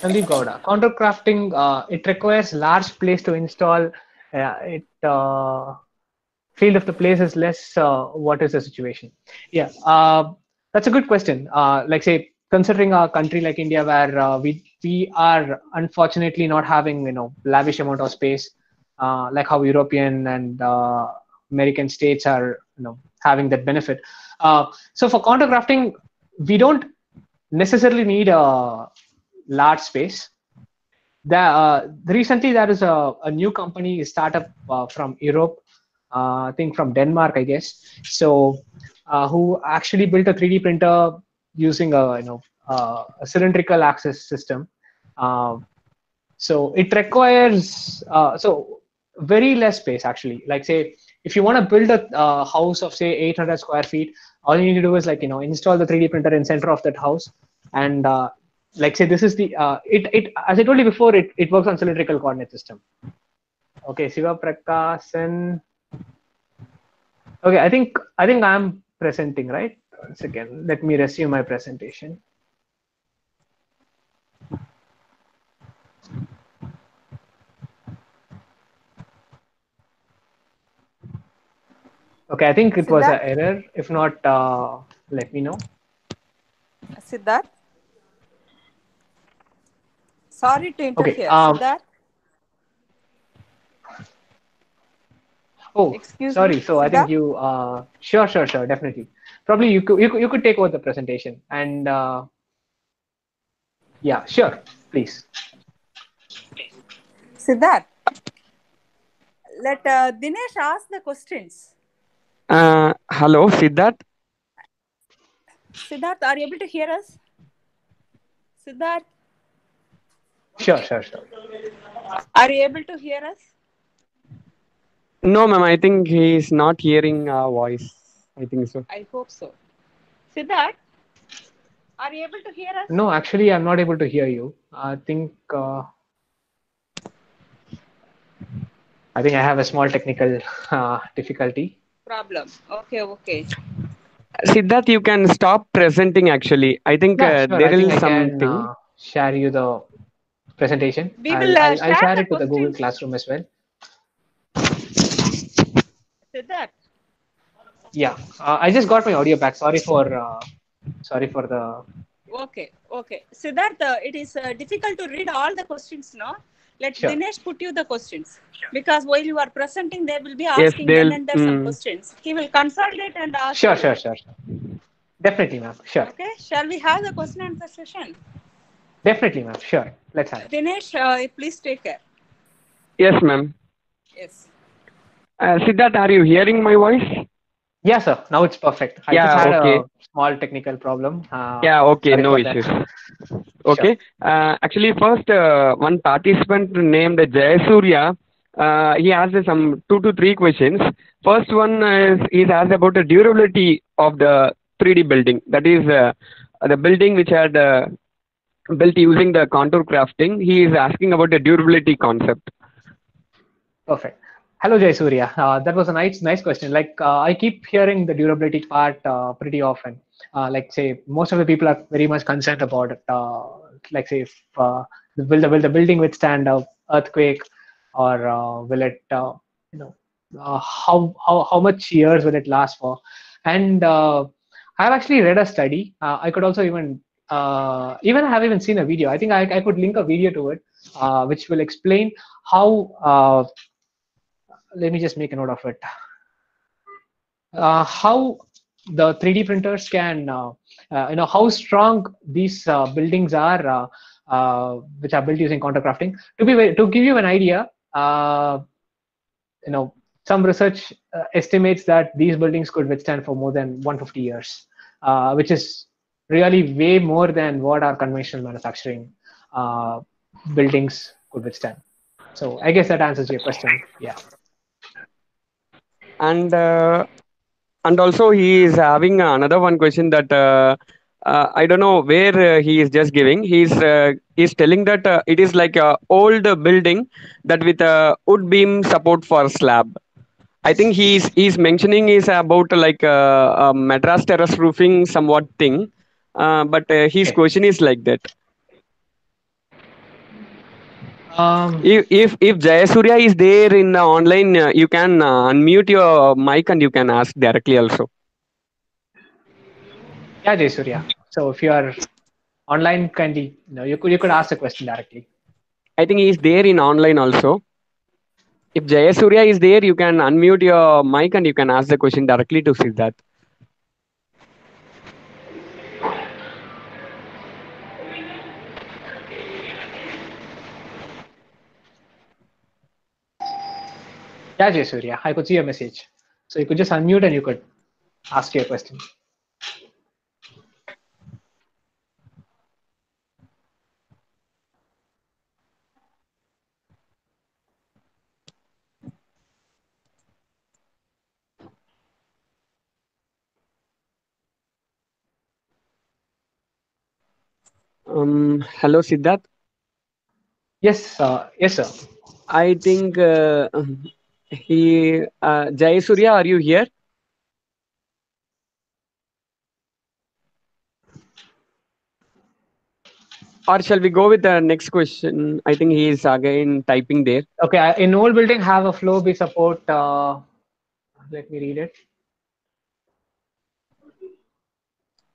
Sandeep Gowda, contour crafting. Uh, it requires large place to install. Uh, it uh, field of the place is less. Uh, what is the situation? Yeah, uh, that's a good question. Uh, like say, considering a country like India, where we we are unfortunately not having you know lavish amount of space, like how European and American states are you know having that benefit. So for contour crafting, we don't necessarily need a large space. The, uh, recently, there is a, a new company startup uh, from Europe, uh, I think from Denmark, I guess. So, uh, who actually built a 3D printer using a you know uh, a cylindrical axis system. Uh, So it requires so very less space actually. Like say if you want to build a house of say 800 square feet, all you need to do is like you know install the 3D printer in center of that house, and uh, like say this is the uh, it it as I told you before it it works on cylindrical coordinate system. Okay, Siva Prakasan. Okay, I think I think I'm presenting right. Once again, let me resume my presentation. Okay, I think it was an error. If not, uh, let me know. Siddharth? Sorry to Okay, interfere. um, Siddharth? Oh, Excuse sorry. me, So I think you. Uh, sure, sure, sure. Definitely. Probably you could you could, you could take over the presentation and. Uh, yeah, sure. Please. Siddharth? Let uh, Dinesh ask the questions. Uh, hello, Siddharth. Siddharth, are you able to hear us? Siddharth, Sure, sure, sure. are you able to hear us? No, ma'am. I think he is not hearing our voice. I think so. I hope so. Siddharth, are you able to hear us? No, actually, I'm not able to hear you. I think. Uh, I think I have a small technical uh, difficulty. Problem. Okay, okay. Siddharth, you can stop presenting. Actually, I think Yeah, uh, sure. there I think is I can something. uh, share you the presentation. We I'll, uh, I'll, I'll share share it to the Google. Classroom as well. Siddharth, Yeah, uh, I just got my audio back. Sorry for uh, sorry for the. okay, okay. Siddharth, uh, it is uh, difficult to read all the questions, no? Let Sure. Dinesh put you the questions. Because while you are presenting, they will be asking they'll- then and there some mm. questions. He will consolidate and ask. Sure, you. sure, sure, sure. Definitely, ma'am. Sure, Okay, shall we have the question and answer session? definitely, ma'am. Sure. Let's have it. Dinesh, uh, please take care. Yes, ma'am. Yes. Uh, Siddharth, are you hearing my voice? Yeah, sir. Now it's perfect. I Yeah, just had okay. a small technical problem. Uh, Yeah, okay, no for that. Okay. Uh, actually, first, uh, one participant named Jayasurya, uh, he asked some two to three questions. First one is he's asked about the durability of the 3D building. That is uh, the building which had uh, built using the contour crafting. He is asking about the durability concept. Perfect. Hello, Jay Surya. Uh, that was a nice, nice question. Like uh, I keep hearing the durability part uh, pretty often. Uh, like say, most of the people are very much concerned about it. Like say, if, uh, will the will the building withstand a earthquake, or uh, will it, uh, you know, uh, how how how much years will it last for? And uh, I've actually read a study. Uh, I could also even uh, even have even seen a video. I think I, I could link a video to it, which will explain how. Let me just make a note of it. How the 3D printers can, uh, uh, you know, how strong these uh, buildings are, which are built using contour crafting. To be to give you an idea, you know, some research estimates that these buildings could withstand for more than 150 years, which is really way more than what our conventional manufacturing uh, buildings could withstand. So I guess that answers your question. Yeah. and uh, and also he is having another one question that uh, uh, I don't know where uh, he is just giving. He's uh, he's telling that uh, it is like a old building that with a wood beam support for slab. I think he's he's mentioning is about like uh, a Madras terrace roofing somewhat thing, uh, but uh, his question is like that. Um, If if if Jayasurya is there in the online, uh, you can uh, unmute your mic and you can ask directly also. yeah, Jay Surya. So if you are online, kindly, you know, you could you could ask the question directly. I think he is there in online also. If Jayasurya is there, you can unmute your mic and you can ask the question directly to Siddharth. Yeah, Jay Surya, I could see your message. So you could just unmute and you could ask your question. Um, hello, Siddharth. Yes, uh, yes, sir. I think uh, he, uh, Jayasurya, are you here? Or shall we go with the next question? I think he is again typing there. Okay, in old building have a flow be support. Uh, let me read it.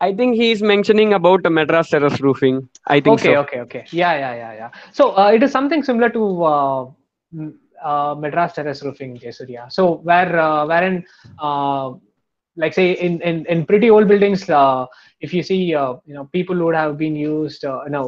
I think he is mentioning about the Madras terrace roofing. I think okay, so. okay, okay. Yeah, yeah, yeah, yeah. So uh, it is something similar to uh, uh, Madras terrace roofing, Jasurya. So where uh, wherein uh, like say in, in in pretty old buildings, uh, if you see uh, you know people would have been used uh, you know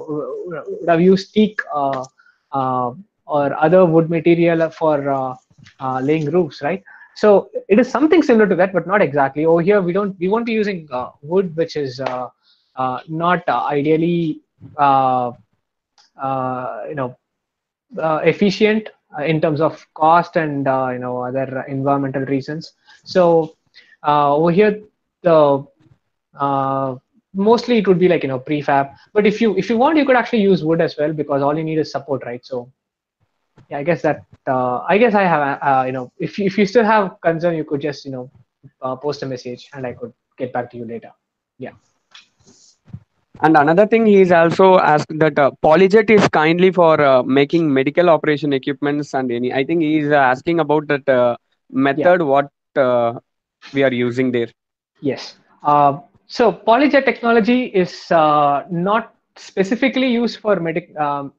would have used teak uh, uh, or other wood material for uh, uh, laying roofs, right? So it is something similar to that, but not exactly. Over here, we don't we won't be using uh, wood, which is uh, uh, not uh, ideally uh, uh, you know uh, efficient uh, in terms of cost and uh, you know other environmental reasons. So uh, over here, the uh, mostly it would be like you know prefab. But if you if you want, you could actually use wood as well because all you need is support, right? So yeah, I guess that uh, I guess I have uh, you know if you, if you still have concern, you could just you know uh, post a message and I could get back to you later. Yeah. And another thing, he is also asked that uh, Polyjet is kindly for uh, making medical operation equipments and any. I think he is uh, asking about that uh, method what uh, we are using there. Yes. Uh, so polyjet technology is uh, not specifically used for medic, um,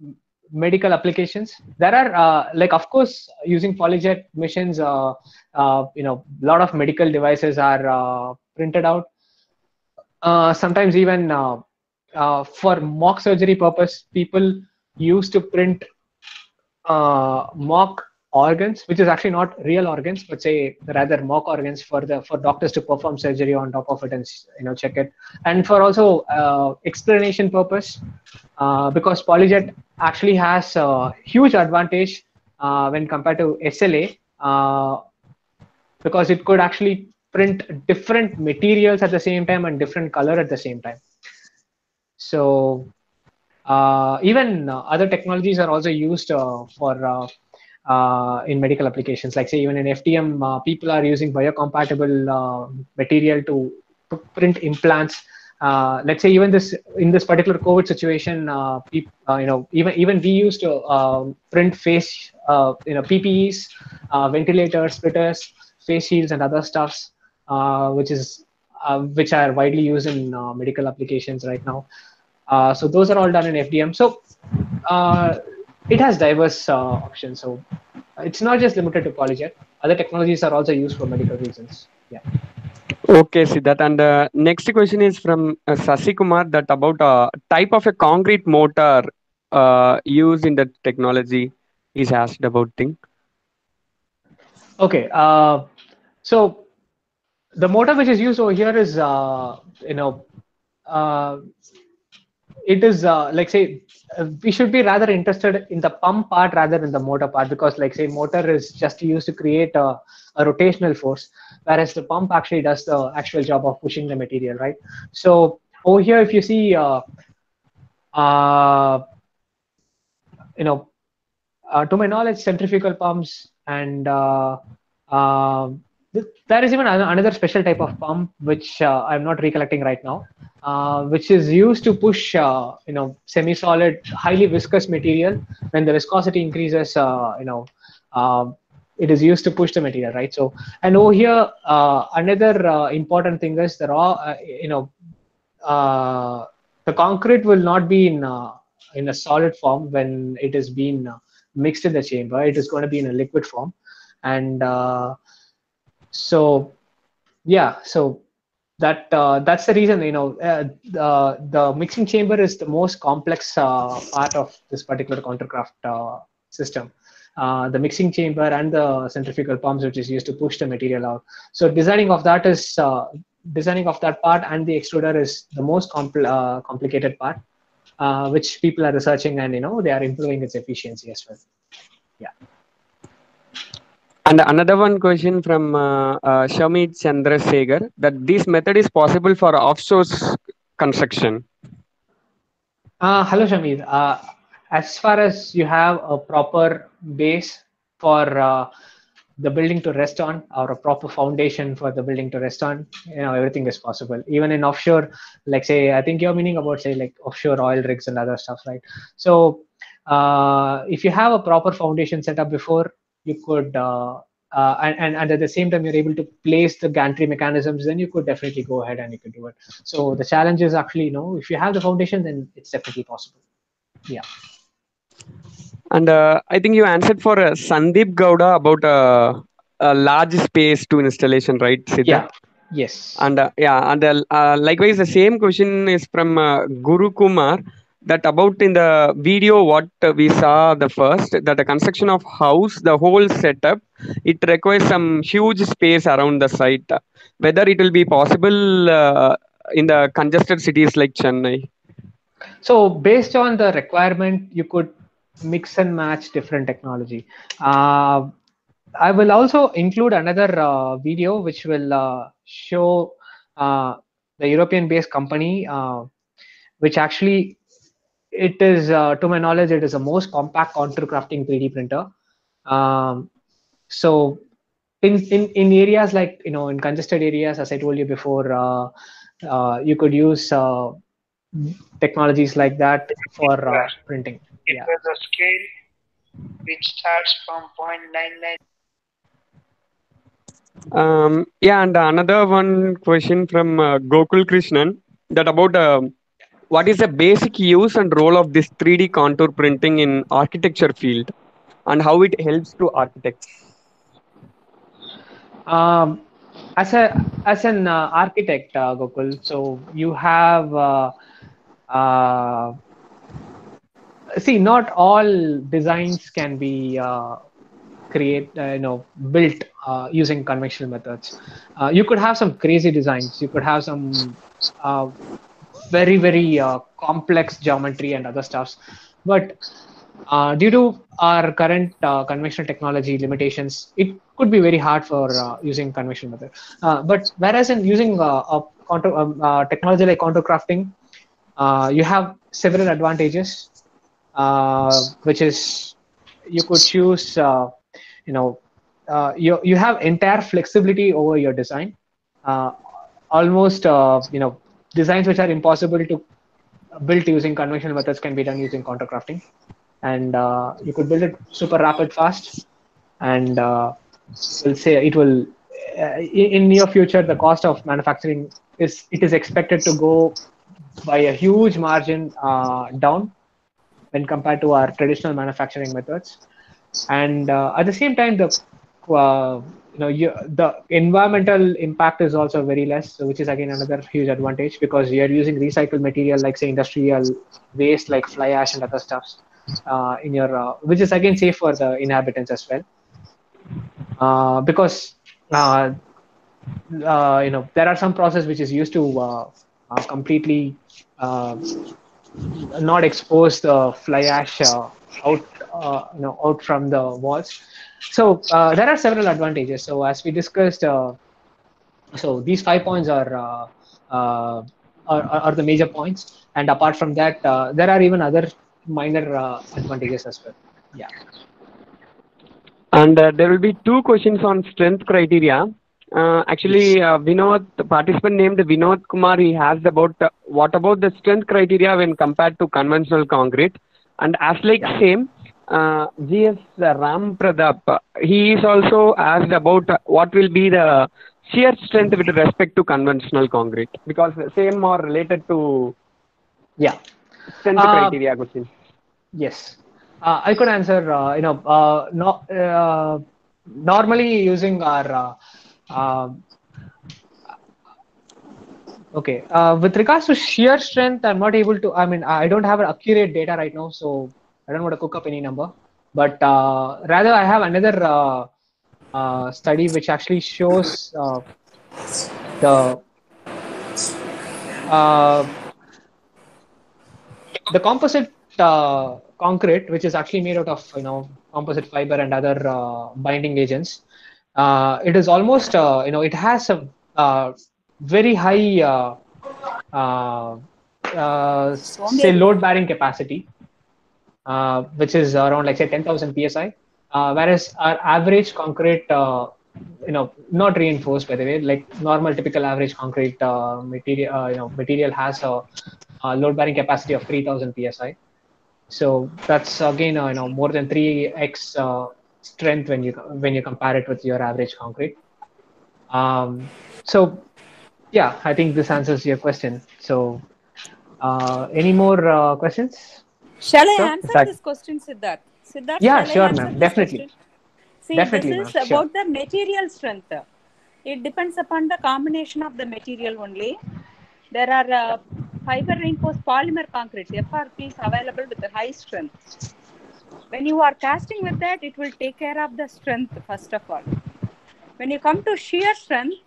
medical applications. There are uh, like of course using polyjet machines. Uh, uh, you know, a lot of medical devices are uh, printed out. Uh, sometimes even uh, for mock surgery purpose, people used to print uh, mock organs, which is actually not real organs, but say rather mock organs for the for doctors to perform surgery on top of it and you know check it, and for also uh, explanation purpose, uh, because Polyjet actually has a huge advantage uh, when compared to SLA, uh, because it could actually print different materials at the same time and different color at the same time. So uh, even uh, other technologies are also used uh, for uh, uh, in medical applications. Like say even in FDM, uh, people are using biocompatible material to, to print implants. Let's say even this in this particular COVID situation, you know even even we used to print face you know PPEs, ventilators, splitters, face shields, and other stuffs, which is which are widely used in uh, medical applications right now. Uh, so those are all done in FDM. So uh, it has diverse uh, options. So it's not just limited to Polyjet. Other technologies are also used for medical reasons. Yeah. Okay, Siddharth. And uh, next question is from uh, Sasi Kumar that about uh, type of a concrete motor uh, used in the technology is asked about thing. Okay. Uh, so the motor which is used over here is, uh, you know, uh, it is uh, like say we should be rather interested in the pump part rather than the motor part because like say motor is just used to create a, a rotational force whereas the pump actually does the actual job of pushing the material right? So over here if you see uh, uh, you know uh, to my knowledge centrifugal pumps and uh, uh, there is even another special type of pump which uh, i'm not recollecting right now uh, which is used to push uh, you know semi-solid highly viscous material. When the viscosity increases uh, you know uh, it is used to push the material right? So and over here uh, another uh, important thing is the raw you know the concrete will not be in in a solid form when it is being mixed in the chamber. It is going to be in a liquid form. And so yeah so that uh, that's the reason you know uh, the the mixing chamber is the most complex uh, part of this particular contour craft uh, system. Uh, the mixing chamber and the centrifugal pumps which is used to push the material out. So designing of that is uh, designing of that part and the extruder is the most compl- complicated part which people are researching and you know they are improving its efficiency as well And another one question from uh, uh, Shamit that this method is possible for offshore construction. Uh, hello, Shamir. Uh, as far as you have a proper base for uh, the building to rest on, or a proper foundation for the building to rest on, you know, everything is possible. Even in offshore, like say, I think you're meaning about say like offshore oil rigs and other stuff, right? So, uh, if you have a proper foundation set up before, you could. Uh, uh, and, and, and at the same time you're able to place the gantry mechanisms then you could definitely go ahead and you could do it so the challenge is actually you know if you have the foundation then it's definitely possible yeah And uh, I think you answered for uh, Sandeep Gowda about uh, a large space to installation, right? Siddharth? yeah yes And uh, yeah, and uh, likewise, the same question is from uh, Guru Kumar that about in the video what we saw the first that the construction of house, the whole setup, it requires some huge space around the site. Whether it will be possible uh, in the congested cities like Chennai. so based on the requirement you could mix and match different technology uh, i will also include another uh, video which will uh, show uh, the european based company uh, which actually it is uh, to my knowledge it is the most compact contour crafting 3d printer. Um, so in, in in areas like you know in congested areas as i told you before uh, uh, you could use uh, technologies like that for uh, printing. It yeah. was a scale which starts from 0.99 Um, yeah, and another one question from uh, Gokul Krishnan that about uh, what is the basic use and role of this 3D contour printing in architecture field and how it helps to architects. um, as a as an uh, architect uh, gokul so you have uh, uh, see not all designs can be uh, create uh, you know built uh, using conventional methods uh, you could have some crazy designs you could have some uh, very very uh, complex geometry and other stuffs but uh, due to our current uh, conventional technology limitations, it could be very hard for uh, using conventional method. Uh, but whereas in using uh, a contour, um, technology like contour crafting, you have several advantages, which is you could choose, you know, you you have entire flexibility over your design. Almost, you know, designs which are impossible to build using conventional methods can be done using contour crafting. And uh, you could build it super rapid fast. And uh, we'll say it will uh, in, in near future the cost of manufacturing is it is expected to go by a huge margin uh, down when compared to our traditional manufacturing methods. And uh, at the same time the uh, you know you, the environmental impact is also very less which is again another huge advantage because you're using recycled material like say industrial waste like fly ash and other stuffs uh, in your uh, which is again safe for the inhabitants as well. Uh, because uh, uh, you know there are some process which is used to uh, completely not expose the fly ash out you know out from the walls. So uh, there are several advantages. So as we discussed uh, so these five points are uh, uh, are, are the major points. And apart from that uh, there are even other minor uh, advantages as well. Yeah. And uh, there will be two questions on strength criteria. Uh, actually, uh, Vinod, the participant named Vinod Kumar, he asked about uh, what about the strength criteria when compared to conventional concrete. And as like same, uh, GS Ram Pradap, he is also asked about what will be the shear strength with respect to conventional concrete because same or related to yeah strength Uh, criteria question. Yes, uh, I could answer. Uh, you know, uh, no, uh, normally using our. Uh, uh, okay, uh, with regards to shear strength, I'm not able to. I mean, I don't have an accurate data right now, so I don't want to cook up any number. But uh, rather, I have another uh, uh, study which actually shows uh, the. Uh, the composite uh, concrete, which is actually made out of you know composite fiber and other uh, binding agents, uh, it is almost uh, you know it has a uh, very high uh, uh, uh, say load bearing capacity, uh, which is around like say 10,000 psi, uh, whereas our average concrete, uh, you know, not reinforced by the way, like normal typical average concrete uh, material, uh, you know, material has a, a load bearing capacity of 3,000 psi. So that's again, uh, you know, more than 3x uh, strength when you when you compare it with your average concrete. Um, so yeah, I think this answers your question. So, any more questions? Shall I Sure. answer this question, Siddharth? Siddharth, Yeah, sure, ma'am. Definitely. question? See, Definitely, this is ma'am. Sure. about the material strength. It depends upon the combination of the material only. There are uh, fiber reinforced polymer concrete, FRPs available with a high strength. When you are casting with that, it will take care of the strength first of all. When you come to shear strength,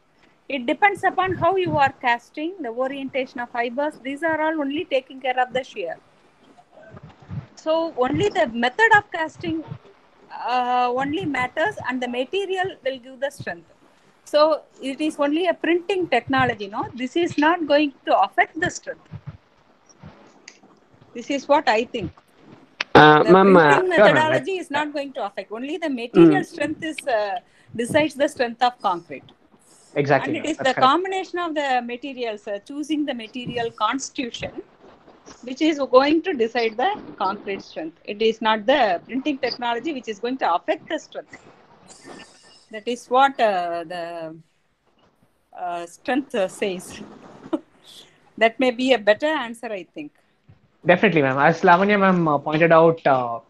it depends upon how you are casting, the orientation of fibers. These are all only taking care of the shear. So only the method of casting uh, only matters, and the material will give the strength. So it is only a printing technology. No, this is not going to affect the strength. This is what I think. Uh, The ma'am, uh, printing methodology is not going to affect. Only the material Mm. strength is uh, decides the strength of concrete. Exactly. and it is That's the correct. combination of the materials, uh, choosing the material constitution, which is going to decide the concrete strength. It is not the printing technology which is going to affect the strength. That is what uh, the uh, strength uh, says. (laughs) that may be a better answer, I think. Definitely, ma'am. As Lavanya ma'am uh, pointed out, uh,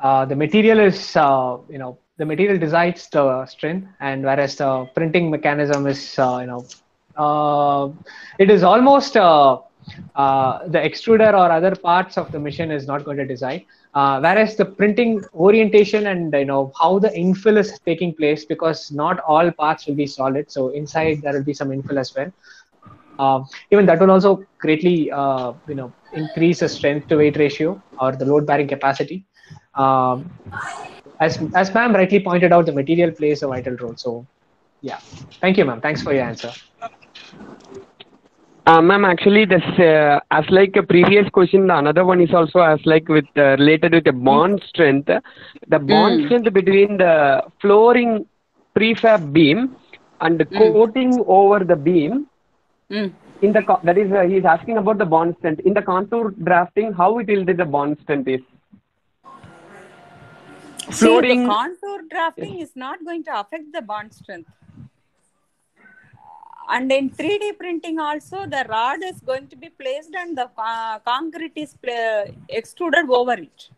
uh, the material is, you know, the material decides the strength, and whereas the printing mechanism is, you know, it is almost uh, the extruder or other parts of the machine is not going to decide. Uh, whereas the printing orientation and you know how the infill is taking place because not all parts will be solid. So inside there will be some infill as well. Uh, even that will also greatly uh, you know increase the strength to weight ratio or the load bearing capacity um, as as ma'am rightly pointed out the material plays a vital role so yeah thank you ma'am thanks for your answer Uh, ma'am, actually, this uh, as like a previous question, the another one is also as like with uh, related with the bond strength. The bond Mm. strength between the flooring prefab beam and the coating over the beam. In the co- that is, uh, he is asking about the bond strength. In the contour crafting, how it will be the bond strength is. See, the contour crafting is not going to affect the bond strength. And in 3D printing also, the rod is going to be placed and the uh, concrete is pla- extruded over it.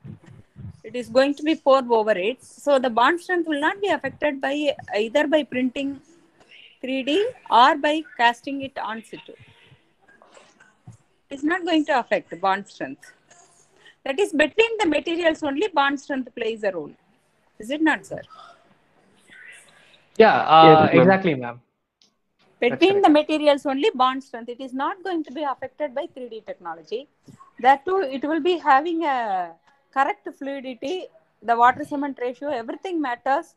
It is going to be poured over it. So the bond strength will not be affected by either by printing 3D or by casting it on situ. It's not going to affect the bond strength. That is between the materials only bond strength plays a role. Is it not, sir? yeah uh, Yes, ma'am. exactly ma'am Between the materials only bond strength. It is not going to be affected by 3D technology. That too, it will be having a correct fluidity, the water cement ratio, everything matters.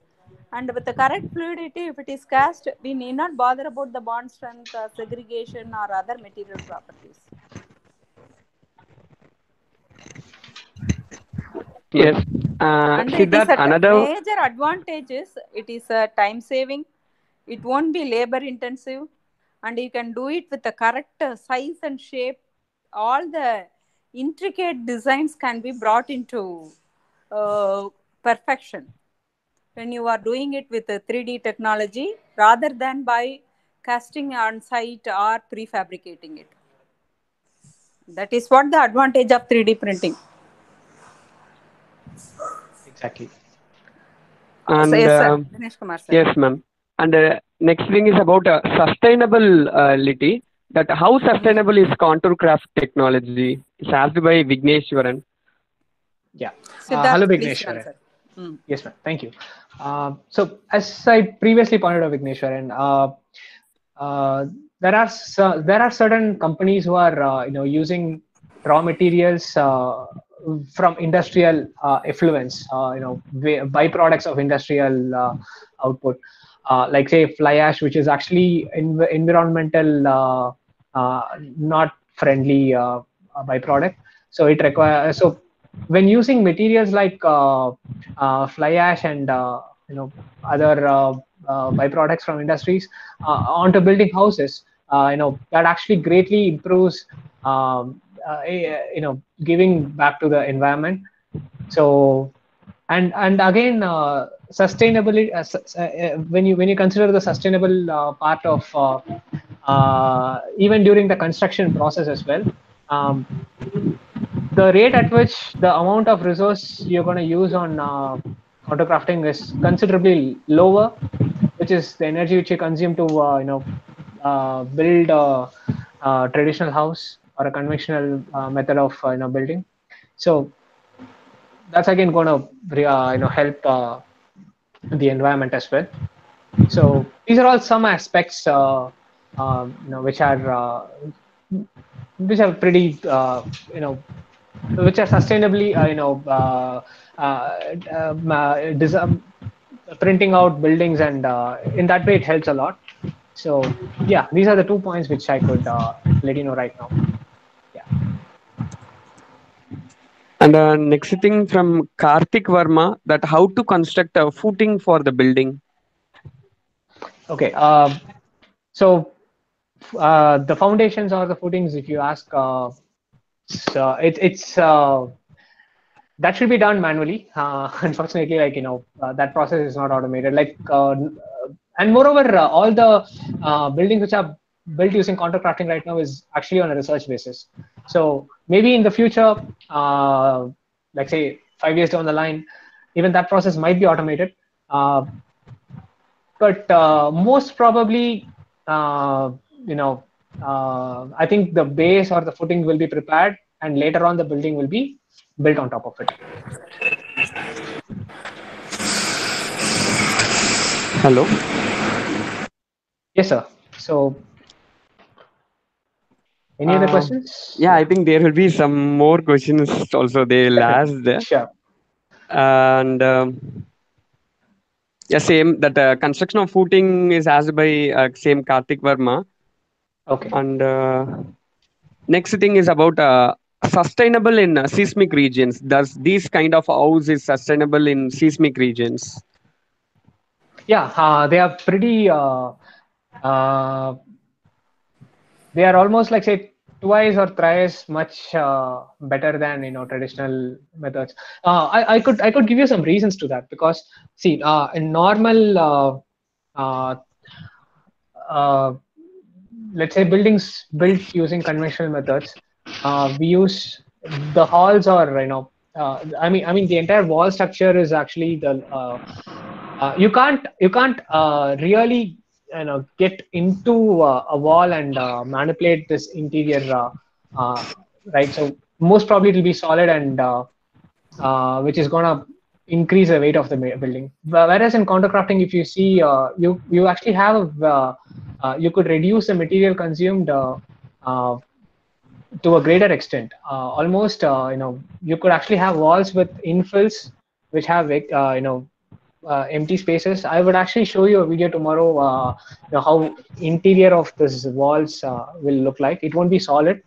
And with the correct fluidity, if it is cast, we need not bother about the bond strength, uh, segregation, or other material properties. Yes. Uh, and it is Siddharth, a another. major advantage is it is a time saving it won't be labor intensive and you can do it with the correct size and shape all the intricate designs can be brought into uh, perfection when you are doing it with a 3d technology rather than by casting on site or prefabricating it that is what the advantage of 3d printing exactly And, so, yes, sir. um, Kumar, sir. Yes, ma'am. And uh, next thing is about uh, sustainability. That how sustainable is contour craft technology? It's asked by Vigneshwaran. yeah Siddharth, uh, hello please Vigneshwaran. Mm. Yes, ma'am. Thank you. Um, so, as I previously pointed out, Vigneshwaran, uh, uh, there are cer- there are certain companies who are uh, you know using raw materials uh, from industrial uh, effluents, uh, you know, byproducts of industrial uh, output, uh, like say fly ash, which is actually env- environmental uh, uh, not friendly uh, byproduct. So it requires so when using materials like fly ash and you know other byproducts from industries onto building houses, you know that actually greatly improves um, uh, eh, you know giving back to the environment. So and and again uh, sustainability uh, uh, uh, when you when you consider the sustainable uh, part of uh, even during the construction process as well um, the rate at which the amount of resource you're going to use on uh, photocrafting is considerably lower which is the energy which you consume to you know build a, a traditional house or a conventional method of you know building. So that's again going to uh, you know help uh, the environment as well. So these are all some aspects uh, um, you know which are uh, which are pretty uh, you know which are sustainably uh, you know uh, uh, um, uh, desi- printing out buildings and uh, in that way it helps a lot. So yeah these are the two points which i could uh, let you know right now And uh, next thing from Karthik Verma that how to construct a footing for the building. Okay. Um, so uh, the foundations or the footings, if you ask, uh, so it, it's uh, that should be done manually. Uh, (laughs) unfortunately, like you know, uh, that process is not automated. Like, uh, and moreover, uh, all the uh, buildings which are built using contour crafting right now is actually on a research basis. So maybe in the future, uh, like say five years down the line, even that process might be automated. Uh, but uh, most probably, uh, you know, uh, I think the base or the footing will be prepared, and later on the building will be built on top of it. Hello. Yes, sir. So, any other Uh, questions? Yeah, I think there will be some more questions also they'll ask there. Sure. And um, yeah, same that uh, construction of footing is asked by uh, same Karthik Verma. Okay. And uh, next thing is about uh, sustainable in uh, seismic regions. Does this kind of house is sustainable in seismic regions? Yeah, uh, they are pretty. Uh, uh, they are almost like say twice or thrice much uh, better than you know traditional methods. Uh, I, I could I could give you some reasons to that because see uh, in normal uh, uh, uh, let's say buildings built using conventional methods, we use the halls or you know I mean I mean the entire wall structure is actually the you can't you can't really you know get into uh, a wall and uh, manipulate this interior uh, uh, right? So most probably it will be solid and uh, uh, which is gonna increase the weight of the building. Whereas in contour crafting if you see you you actually have you could reduce the material consumed to a greater extent. Almost you know you could actually have walls with infills which have you know uh, empty spaces. I would actually show you a video tomorrow, uh, you know, how interior of this walls uh, will look like. It won't be solid,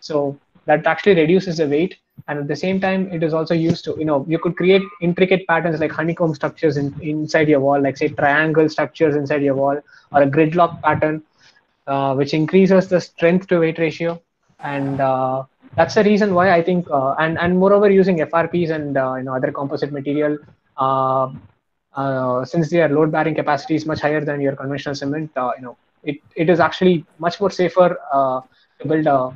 so that actually reduces the weight. And at the same time, it is also used to, you know, you could create intricate patterns like honeycomb structures in, inside your wall, like say triangle structures inside your wall, or a gridlock pattern, uh, which increases the strength to weight ratio. And uh, that's the reason why I think, uh, and and moreover, using FRPs and you know other composite material. Uh, uh, since their load bearing capacity is much higher than your conventional cement, uh, you know, it, it is actually much more safer uh, to build a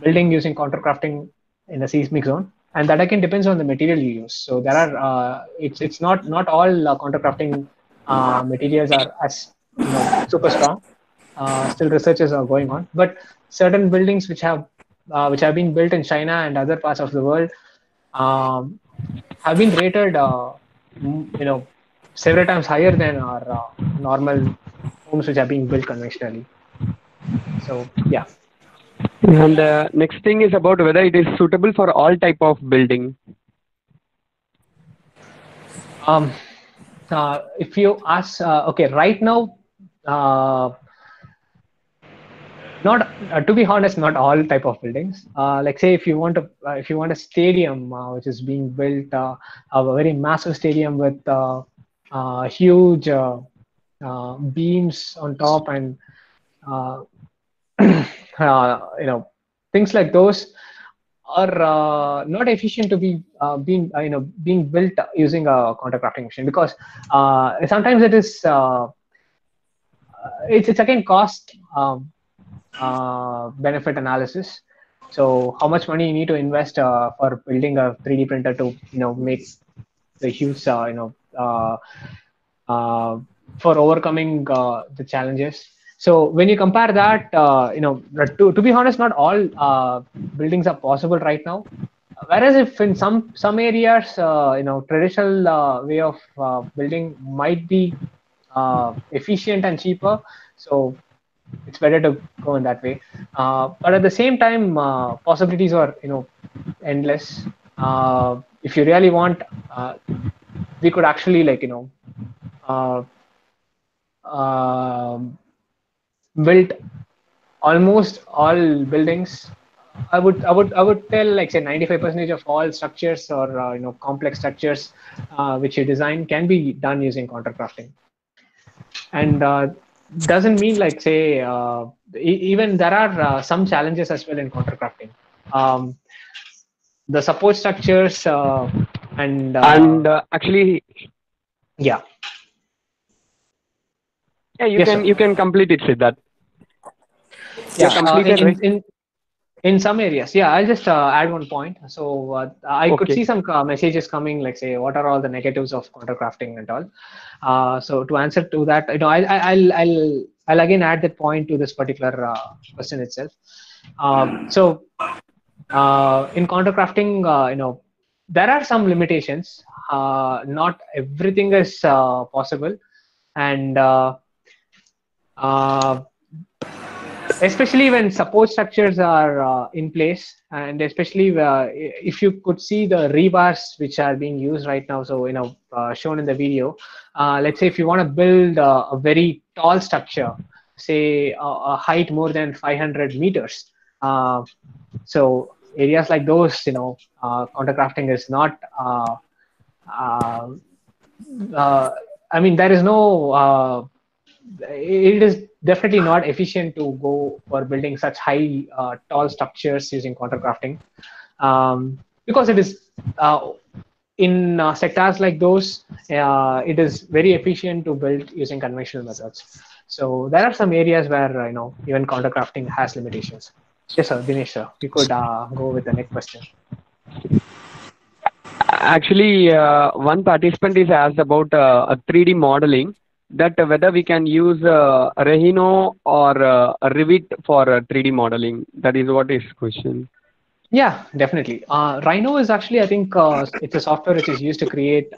building using contour crafting in a seismic zone. And that again depends on the material you use. So there are, uh, it's, it's not, not all uh, contour crafting uh, materials are as you know, super strong. Still researches are going on, but certain buildings which have, which have been built in China and other parts of the world um, have been rated uh, you know several times higher than our uh, normal homes which are being built conventionally so yeah And uh, next thing is about whether it is suitable for all type of building. um uh, if you ask uh, okay right now uh, not uh, to be honest not all type of buildings. Uh, like say if you want a uh, if you want a stadium uh, which is being built uh, a very massive stadium with uh, huge beams on top and (clears throat) you know things like those are not efficient to be being you know being built using a contour crafting machine because sometimes it is it's it's again cost um, uh, benefit analysis. So how much money you need to invest uh, for building a 3D printer to you know make the huge uh, you know uh, uh, for overcoming uh, the challenges. So when you compare that, you know, to, to be honest, not all buildings are possible right now. Whereas if in some some areas, you know, traditional way of building might be efficient and cheaper, so it's better to go in that way. Uh, but at the same time, uh, possibilities are you know endless. Uh, if you really want, uh, we could actually like you know uh, um build almost all buildings. I would I would I would tell like say 95 percentage of all structures or uh, you know complex structures uh, which you design can be done using contour crafting. And uh, doesn't mean like say uh, e- even there are uh, some challenges as well in contour crafting. Um, the support structures uh, and uh, and uh, actually, yeah yeah, you Yes, can sir. you can complete it with that. yeah completed, uh, in, right? in, in some areas yeah i'll just uh, add one point. So uh, i could see some uh, messages coming like say what are all the negatives of contour crafting and all. Uh, so to answer to that you know I, I, i'll i'll i'll again add that point to this particular uh, question itself. Um, so uh, in contour crafting uh, you know there are some limitations. Uh, not everything is uh, possible. And uh, uh, especially when support structures are uh, in place and especially uh, if you could see the rebars which are being used right now so you know uh, shown in the video uh, let's say if you want to build a very tall structure say a, height more than 500 meters uh, so areas like those you know uh, contour crafting is not i mean there is no it is definitely not efficient to go for building such high uh, tall structures using contour crafting. Um, because it is uh, in uh, sectors like those uh, it is very efficient to build using conventional methods. So there are some areas where uh, you know even contour crafting has limitations. Yes sir dinesh sir you could uh, go with the next question. Actually, one participant is asked about uh, a 3D modeling that uh, whether we can use uh, Rhino or uh, Revit for uh, 3D modeling. That is what is question. Yeah, definitely. Uh, Rhino is actually, I think, uh, it's a software which is used to create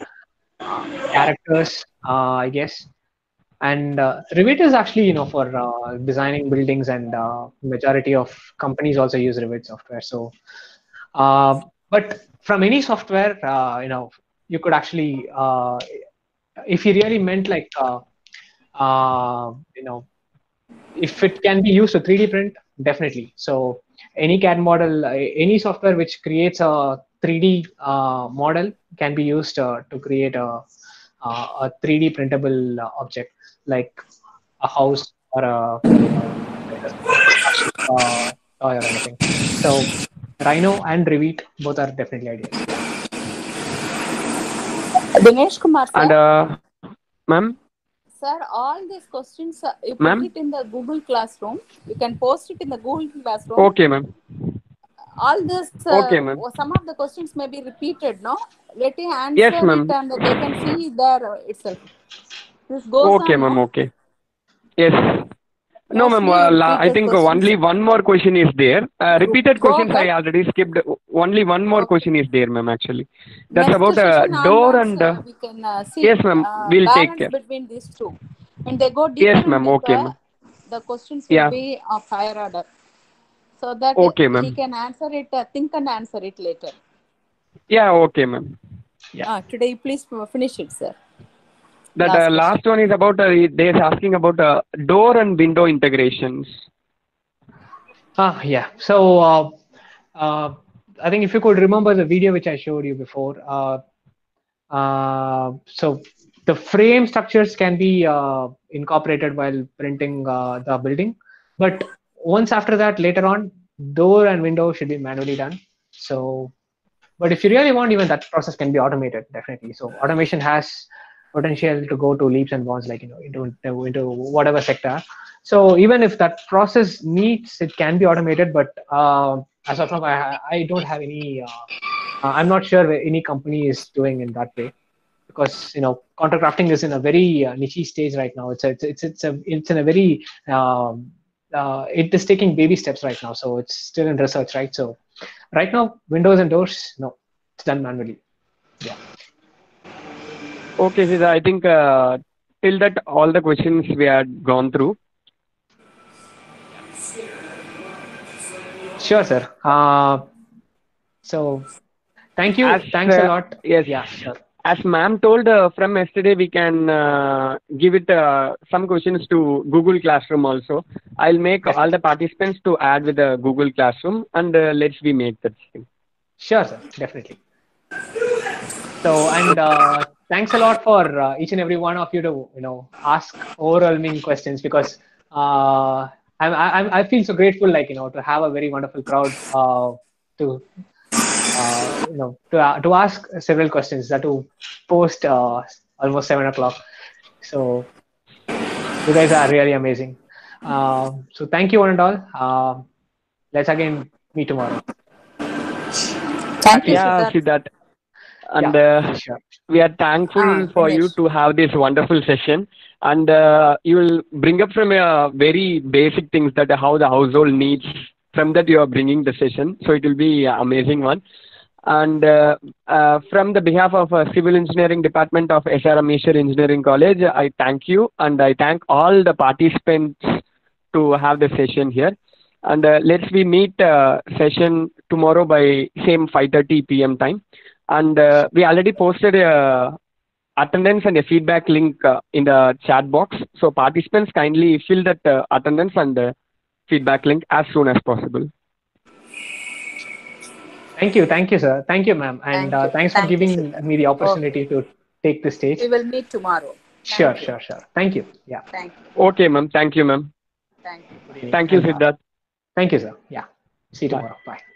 characters, uh, I guess. And uh, Revit is actually, you know, for uh, designing buildings, and uh, majority of companies also use Revit software. So, uh, but from any software, uh, you know, you could actually, uh, if you really meant like, uh, uh, you know, if it can be used to 3D print, definitely. So any CAD model, uh, any software which creates a 3D uh, model can be used uh, to create a, uh, a 3D printable uh, object like a house or a, toy or anything. So Rhino and Revit both are definitely ideas. Dinesh Kumar, sir. And, uh, ma'am, Sir, all these questions, uh, you Ma'am? put it in the Google Classroom. You can post it in the Google Classroom. okay, ma'am. All this, uh, Okay, ma'am. some of the questions may be repeated, no? Let him answer Yes, ma'am. it and they can see there itself. This goes Okay, on, ma'am. Okay. Yes. No, ma'am. Mostly Uh, la- I think questions. only one more question is there. Uh, repeated Go questions I already skipped. Only one more Okay. question is there, ma'am. Actually, that's Next about uh, door and. uh, Uh, we can uh, see yes, ma'am. uh, We'll take balance care. between these two. When they go deeper Yes, and ma'am. Okay, ma'am. the questions will Yeah. be of higher order. So that Okay, ma'am. he can answer it, uh, think and answer it later. Yeah. Okay, ma'am. Ah, today, please finish it, sir. That Last uh, last one is about uh, they're asking about uh, door and window integrations. Ah, yeah. So, uh, uh, I think if you could remember the video which I showed you before, uh, uh, so the frame structures can be uh, incorporated while printing uh, the building, but once after that, later on, door and window should be manually done. So, but if you really want, even that process can be automated, definitely. So, automation has potential to go to leaps and bounds, like you know, into into whatever sector. So even if that process needs, it can be automated. But uh, as of now, I, I don't have any. Uh, uh, I'm not sure any company is doing in that way, because you know, contour crafting is in a very uh, niche stage right now. It's a, it's it's it's a it's in a very um, uh, it is taking baby steps right now. So it's still in research, right? So right now, windows and doors, no, it's done manually. Yeah. Okay, Siddha, I think uh, till that all the questions we had gone through. Sure, sir. Uh, so, thank you. As, Thanks a uh, lot. Yes. Yeah, sure. As ma'am told uh, from yesterday, we can uh, give it uh, some questions to Google Classroom also. I'll make all the participants to add with the Google Classroom and uh, let's we make that thing. Sure, sir. Definitely. So, and uh, thanks a lot for uh, each and every one of you to you know ask overwhelming questions because uh, I'm, I'm I feel so grateful like you know to have a very wonderful crowd uh, to uh, you know to uh, to ask several questions that to post uh, almost seven o'clock. So you guys are really amazing. Uh, so thank you one and all. Uh, let's again meet tomorrow. Thank you, Yeah, Siddharth. Siddharth. And Yeah, uh, sure. we are thankful Ah, for you to have this wonderful session and uh, you will bring up from a very basic things that how the household needs from that you are bringing the session so it will be an amazing one and uh, uh, from the behalf of uh, civil engineering department of SRM Easwari Engineering College I thank you and I thank all the participants to have the session here and uh, let's we meet uh, session tomorrow by same 5:30 p.m. time and uh, we already posted a attendance and a feedback link uh, in the chat box so participants kindly fill that uh, attendance and uh, feedback link as soon as possible Thank you, thank you, sir. Thank you, ma'am, and Thank uh, you. thanks for Thank you, giving Siddharth. me the opportunity to take the stage. We will meet tomorrow. Sure, you. sure, sure. Thank you. Yeah. Thank you. okay ma'am thank you ma'am Thank you. Thank you And, siddharth Thank you, sir. Yeah. See you Bye. tomorrow. Bye.